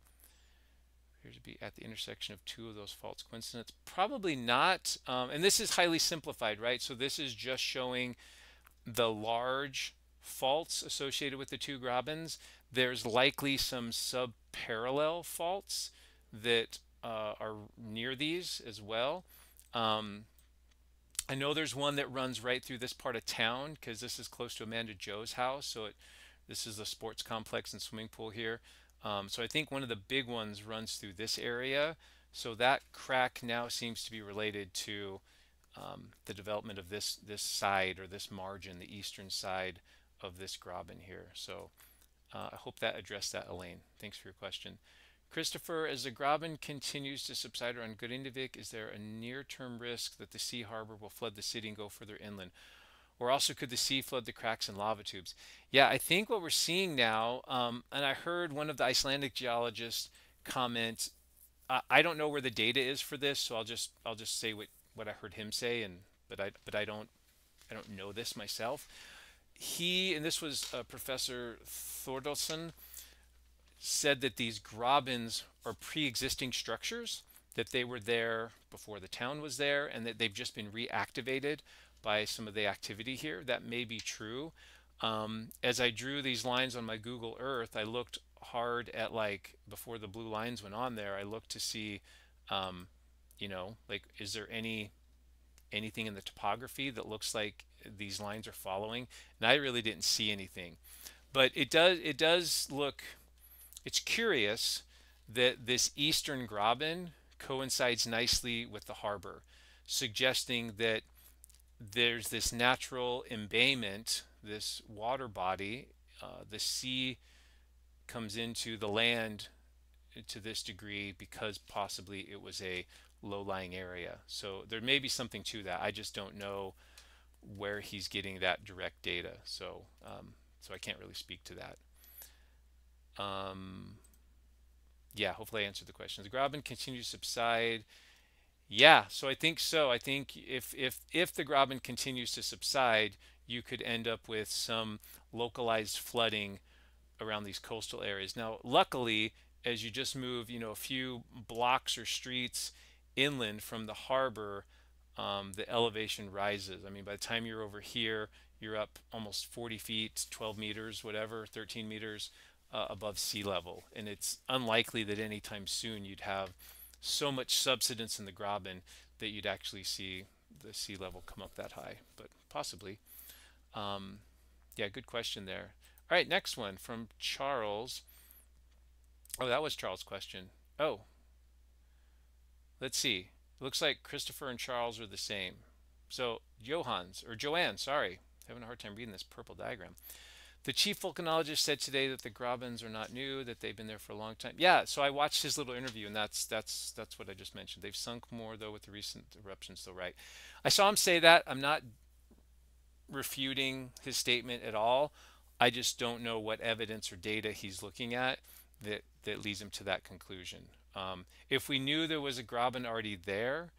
Appears to be at the intersection of two of those faults. Coincidence? Probably not. Um, and this is highly simplified, right? So this is just showing the large faults associated with the two Grabens. There's likely some subparallel faults that uh, are near these as well. Um, I know there's one that runs right through this part of town because this is close to Amanda Joe's house. So it, this is the sports complex and swimming pool here. Um, so I think one of the big ones runs through this area. So that crack now seems to be related to um, the development of this this side or this margin, the eastern side of this graben here. So uh, I hope that addressed that, Elaine. Thanks for your question. Christopher, as the graben continues to subside around Grindavik, is there a near-term risk that the sea harbor will flood the city and go further inland? Or also could the sea flood the cracks and lava tubes? Yeah, I think what we're seeing now, um, and I heard one of the Icelandic geologists comment, I don't know where the data is for this, so I'll just I'll just say what, what I heard him say, and but I but I don't I don't know this myself he, and this was uh, Professor Thordarson, said that these grabens are pre-existing structures, that they were there before the town was there, and that they've just been reactivated by some of the activity here. That may be true. Um, as I drew these lines on my Google Earth, I looked hard at like before the blue lines went on there. I looked to see, um, you know, like is there any anything in the topography that looks like these lines are following and I really didn't see anything. But it does it does look it's curious that this eastern graben coincides nicely with the harbor suggesting that there's this natural embayment this water body uh, the sea comes into the land to this degree because possibly it was a low-lying area so there may be something to that I just don't know where he's getting that direct data. So, um, so I can't really speak to that. Um, yeah, hopefully I answered the question. The graben continues to subside. Yeah, so I think so. I think if if if the graben continues to subside, you could end up with some localized flooding around these coastal areas. Now, luckily, as you just move, you know, a few blocks or streets inland from the harbor, um, the elevation rises. I mean, by the time you're over here, you're up almost 40 feet, 12 meters, whatever, 13 meters uh, above sea level. And it's unlikely that anytime soon you'd have so much subsidence in the graben that you'd actually see the sea level come up that high, but possibly. Um, yeah, good question there. All right, next one from Charles. Oh, that was Charles' question. Oh, let's see. It looks like Christopher and Charles are the same. So Johans, or Joanne, sorry, having a hard time reading this purple diagram. The chief volcanologist said today that the grabens are not new, that they've been there for a long time. Yeah, so I watched his little interview, and that's that's that's what I just mentioned. They've sunk more though with the recent eruptions. Still right. I saw him say that. I'm not refuting his statement at all. I just don't know what evidence or data he's looking at that that leads him to that conclusion. Um, if we knew there was a graben already there,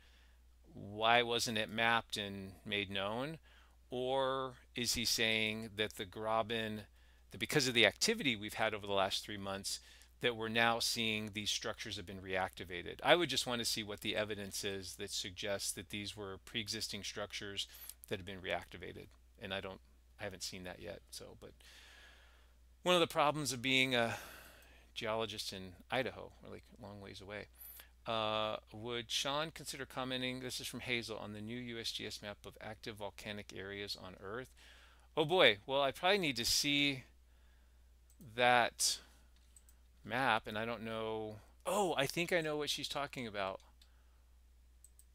why wasn't it mapped and made known? Or is he saying that the graben, that because of the activity we've had over the last three months, that we're now seeing these structures have been reactivated? I would just want to see what the evidence is that suggests that these were pre-existing structures that have been reactivated. And I don't, I haven't seen that yet. So, but one of the problems of being a geologist in Idaho, like long ways away, uh, would Shawn consider commenting, this is from Hazel, on the new USGS map of active volcanic areas on Earth? Oh boy, well, I probably need to see that map, and I don't know. Oh, I think I know what she's talking about.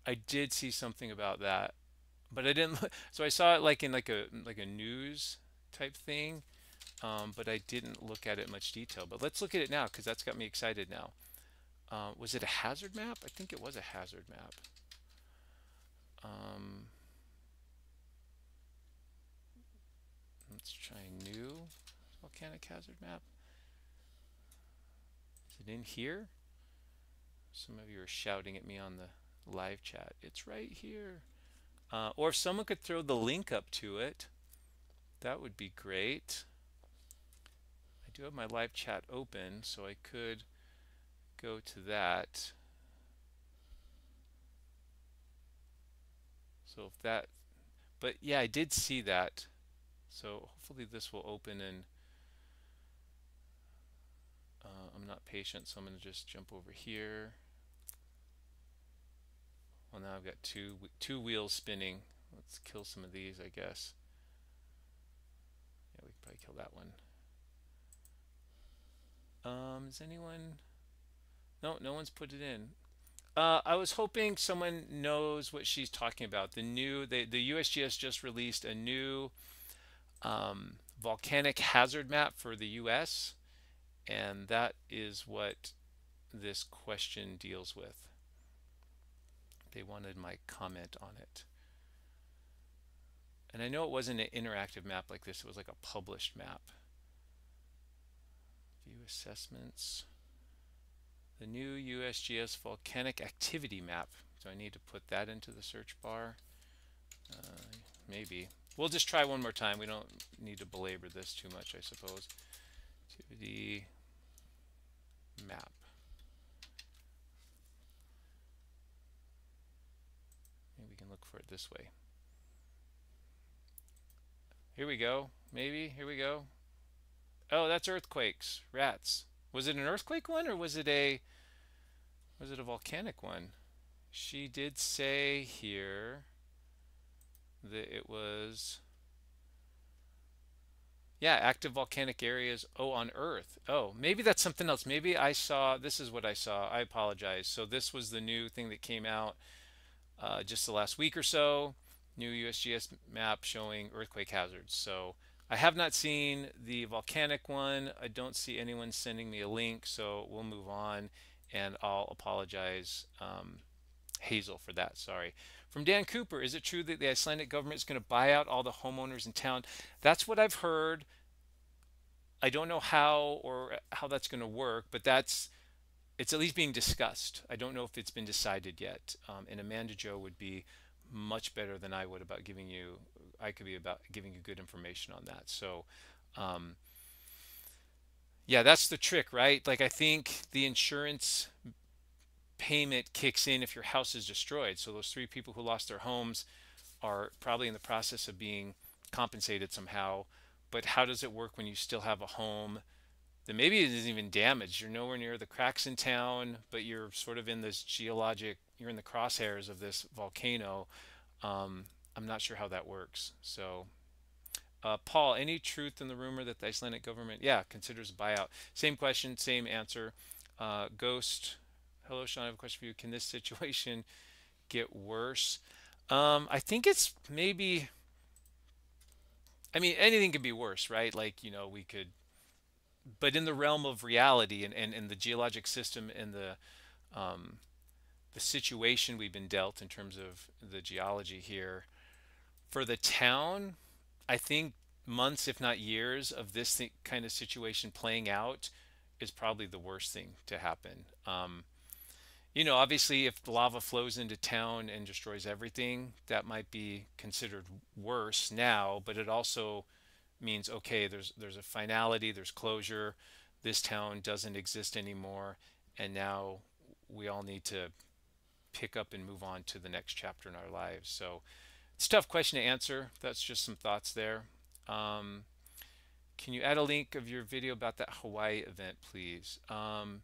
I did see something about that, but I didn't. So I saw it like in like a like a news type thing, um, but I didn't look at it much detail. But let's look at it now because that's got me excited now. Uh, was it a hazard map? I think it was a hazard map. Um, let's try new volcanic hazard map. Is it in here? Some of you are shouting at me on the live chat. It's right here. Uh, or if someone could throw the link up to it, that would be great. I do have my live chat open, so I could go to that. So if that, but yeah, I did see that. So hopefully this will open and uh, I'm not patient, so I'm going to just jump over here. Well, now I've got two two wheels spinning. Let's kill some of these, I guess. Yeah, we can probably kill that one. Um, is anyone? No, no one's put it in. Uh, I was hoping someone knows what she's talking about. The new, the, the USGS just released a new um, volcanic hazard map for the US, and that is what this question deals with. They wanted my comment on it. And I know it wasn't an interactive map like this, it was like a published map. View assessments the new USGS volcanic activity map. So I need to put that into the search bar. Uh, maybe. We'll just try one more time. We don't need to belabor this too much, I suppose. Activity map. Maybe we can look for it this way. Here we go. Maybe. Here we go. Oh, that's earthquakes. Rats. Was it an earthquake one or was it a was it a volcanic one? She did say here that it was yeah, active volcanic areas. Oh, on Earth. Oh, maybe that's something else. Maybe I saw, this is what I saw. I apologize. So this was the new thing that came out uh, just the last week or so. New USGS map showing earthquake hazards. So I have not seen the volcanic one. I don't see anyone sending me a link, so we'll move on and I'll apologize um, Hazel for that. Sorry. From Dan Cooper, is it true that the Icelandic government is going to buy out all the homeowners in town? That's what I've heard. I don't know how or how that's going to work, but that's it's at least being discussed. I don't know if it's been decided yet. Um, and Amanda Joe would be much better than I would about giving you. I could be about giving you good information on that. So, um, yeah, that's the trick, right? Like I think the insurance payment kicks in if your house is destroyed. So those three people who lost their homes are probably in the process of being compensated somehow. But how does it work when you still have a home that maybe it isn't even damaged? You're nowhere near the cracks in town, but you're sort of in this geologic, you're in the crosshairs of this volcano. Um, I'm not sure how that works. So, uh, Paul, any truth in the rumor that the Icelandic government, yeah, considers a buyout? Same question, same answer. Uh, Ghost, hello, Shawn. I have a question for you. Can this situation get worse? Um, I think it's maybe I mean, anything could be worse, right? Like, you know, we could, but in the realm of reality and, and, and the geologic system and the, um, the situation we've been dealt in terms of the geology here, for the town, I think months, if not years, of this th kind of situation playing out is probably the worst thing to happen. Um, you know, obviously, if the lava flows into town and destroys everything, that might be considered worse now. But it also means okay, there's there's a finality, there's closure. This town doesn't exist anymore, and now we all need to pick up and move on to the next chapter in our lives. So it's a tough question to answer. That's just some thoughts there. Um, can you add a link of your video about that Hawaii event, please? Um,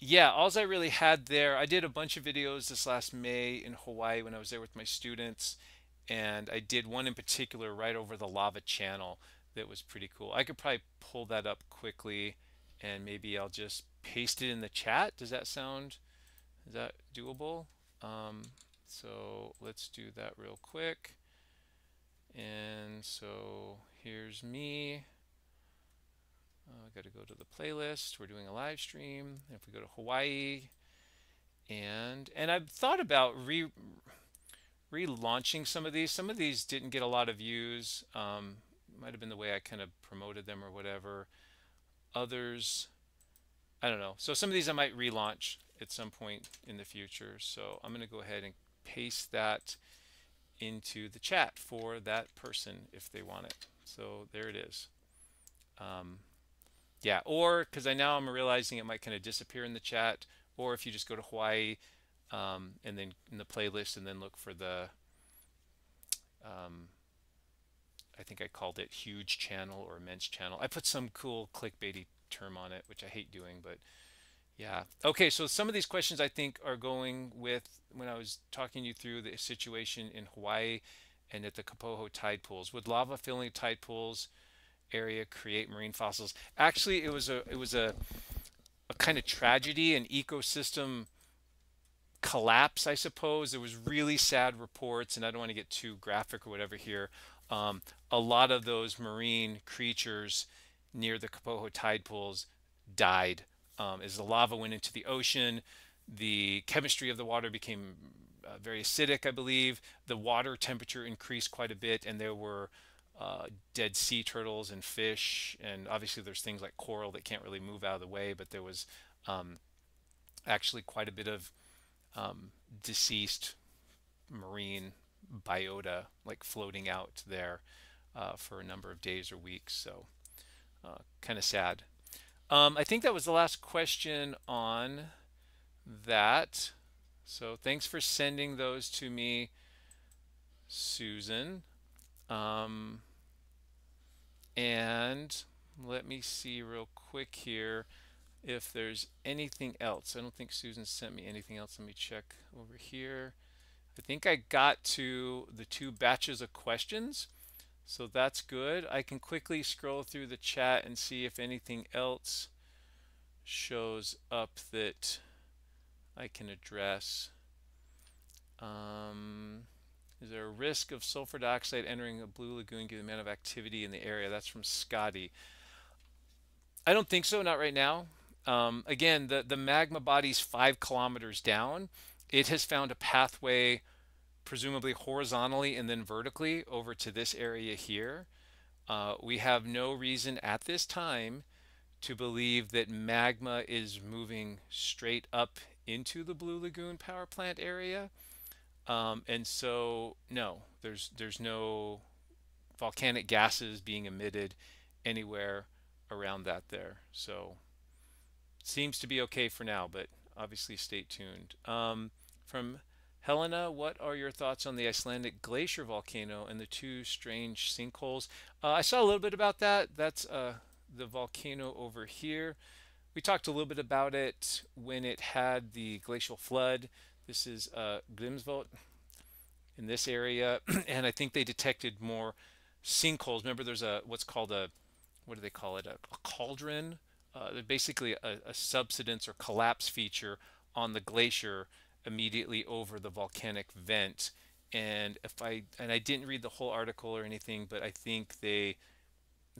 yeah, all I really had there, I did a bunch of videos this last May in Hawaii when I was there with my students, and I did one in particular right over the lava channel that was pretty cool. I could probably pull that up quickly and maybe I'll just paste it in the chat. Does that sound, is that doable? Um, so let's do that real quick. And so here's me. Uh, got to go to the playlist. We're doing a live stream. If we go to Hawaii, and and I've thought about re relaunching some of these. Some of these didn't get a lot of views. Um, might have been the way I kind of promoted them or whatever. Others, I don't know. So some of these I might relaunch at some point in the future. So I'm going to go ahead and paste that into the chat for that person if they want it. So there it is. Um, yeah, or because I now I'm realizing it might kind of disappear in the chat, or if you just go to Hawaii um, and then in the playlist and then look for the, um, I think I called it huge channel or immense channel. I put some cool clickbaity term on it, which I hate doing, but yeah. Okay, so some of these questions I think are going with when I was talking you through the situation in Hawaii and at the Kapoho tide pools. Would lava filling tide pools area create marine fossils. Actually, it was a it was a a kind of tragedy, an ecosystem collapse, I suppose. There was really sad reports, and I don't want to get too graphic or whatever here. Um, a lot of those marine creatures near the Kapoho tide pools died um, as the lava went into the ocean. The chemistry of the water became uh, very acidic, I believe. The water temperature increased quite a bit, and there were uh, dead sea turtles and fish, and obviously there's things like coral that can't really move out of the way, but there was um, actually quite a bit of um, deceased marine biota like floating out there uh, for a number of days or weeks. So uh, kind of sad. Um, I think that was the last question on that. So thanks for sending those to me, Susan. Um, and let me see real quick here if there's anything else. I don't think Susan sent me anything else. Let me check over here. I think I got to the two batches of questions. So that's good. I can quickly scroll through the chat and see if anything else shows up that I can address. Um, is there a risk of sulfur dioxide entering a blue lagoon given the amount of activity in the area? That's from Scotty. I don't think so, not right now. Um, again, the, the magma body's five kilometers down, it has found a pathway, presumably horizontally and then vertically, over to this area here. Uh, we have no reason at this time to believe that magma is moving straight up into the Blue Lagoon power plant area. Um, and so, no, there's there's no volcanic gases being emitted anywhere around that there. So seems to be okay for now, but obviously stay tuned. Um, from Helena, what are your thoughts on the Icelandic glacier volcano and the two strange sinkholes? Uh, I saw a little bit about that. That's uh, the volcano over here. We talked a little bit about it when it had the glacial flood. This is uh, in this area, and I think they detected more sinkholes. Remember, there's a what's called a what do they call it? A, a cauldron. Uh, basically a, a subsidence or collapse feature on the glacier immediately over the volcanic vent. And if I and I didn't read the whole article or anything, but I think they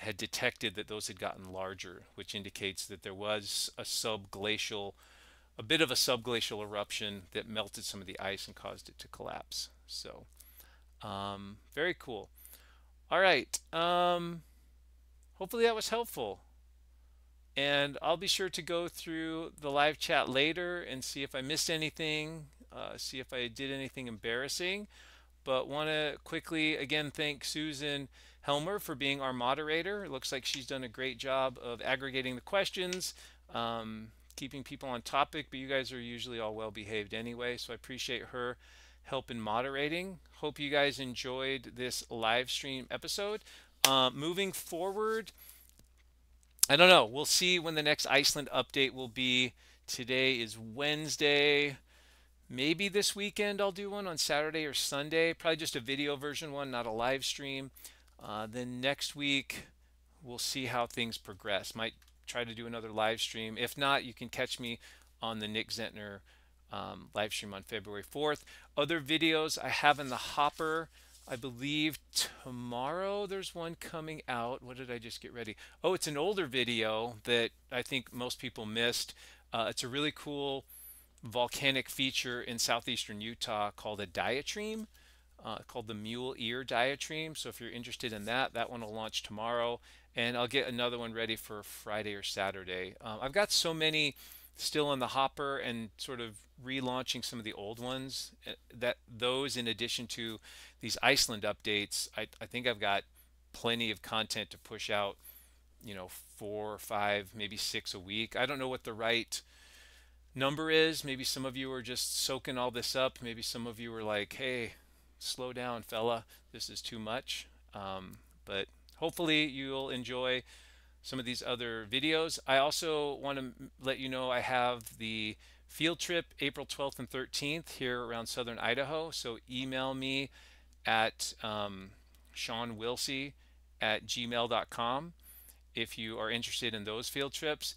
had detected that those had gotten larger, which indicates that there was a subglacial, a bit of a subglacial eruption that melted some of the ice and caused it to collapse. So, um, very cool. All right. Um, hopefully that was helpful. And I'll be sure to go through the live chat later and see if I missed anything, uh, see if I did anything embarrassing. But want to quickly again thank Susan Helmer for being our moderator. It looks like she's done a great job of aggregating the questions, um, keeping people on topic, but you guys are usually all well behaved anyway, so I appreciate her help in moderating. Hope you guys enjoyed this live stream episode. Uh, moving forward, I don't know. We'll see when the next Iceland update will be. Today is Wednesday. Maybe this weekend I'll do one on Saturday or Sunday. Probably just a video version one, not a live stream. Uh, then next week, we'll see how things progress. Might try to do another live stream. If not, you can catch me on the Nick Zentner um, live stream on February 4th. Other videos I have in the hopper. I believe tomorrow there's one coming out. What did I just get ready? Oh, it's an older video that I think most people missed. Uh, it's a really cool volcanic feature in southeastern Utah called a diatreme, uh, called the Mule Ear Diatreme. So if you're interested in that, that one will launch tomorrow. And I'll get another one ready for Friday or Saturday. Um, I've got so many still in the hopper and sort of relaunching some of the old ones uh, that those in addition to these Iceland updates I, I think I've got plenty of content to push out you know four or five maybe six a week. I don't know what the right number is. Maybe some of you are just soaking all this up. Maybe some of you are like hey slow down fella. This is too much. Um, but hopefully you'll enjoy some of these other videos. I also want to let you know I have the field trip April 12th and 13th here around southern Idaho. So email me at um, Shawn Willsey at gmail.com if you are interested in those field trips.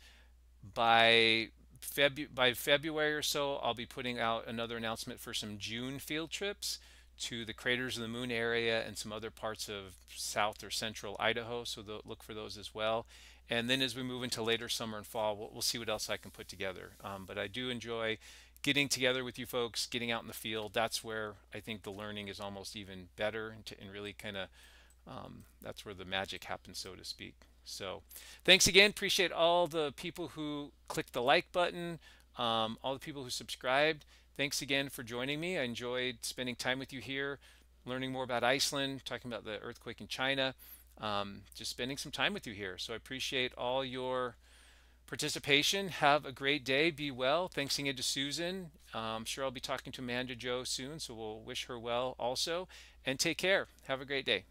By Febu by February or so, I'll be putting out another announcement for some June field trips to the craters of the moon area and some other parts of south or central Idaho. So look for those as well. And then as we move into later summer and fall, we'll, we'll see what else I can put together. Um, but I do enjoy getting together with you folks, getting out in the field. That's where I think the learning is almost even better and, to, and really kind of um, that's where the magic happens, so to speak. So thanks again. Appreciate all the people who clicked the like button, um, all the people who subscribed. Thanks again for joining me. I enjoyed spending time with you here, learning more about Iceland, talking about the earthquake in China, um, just spending some time with you here. So I appreciate all your participation. Have a great day. Be well. Thanks again to Susan. Um, I'm sure I'll be talking to Amanda Joe soon, so we'll wish her well also. And take care. Have a great day.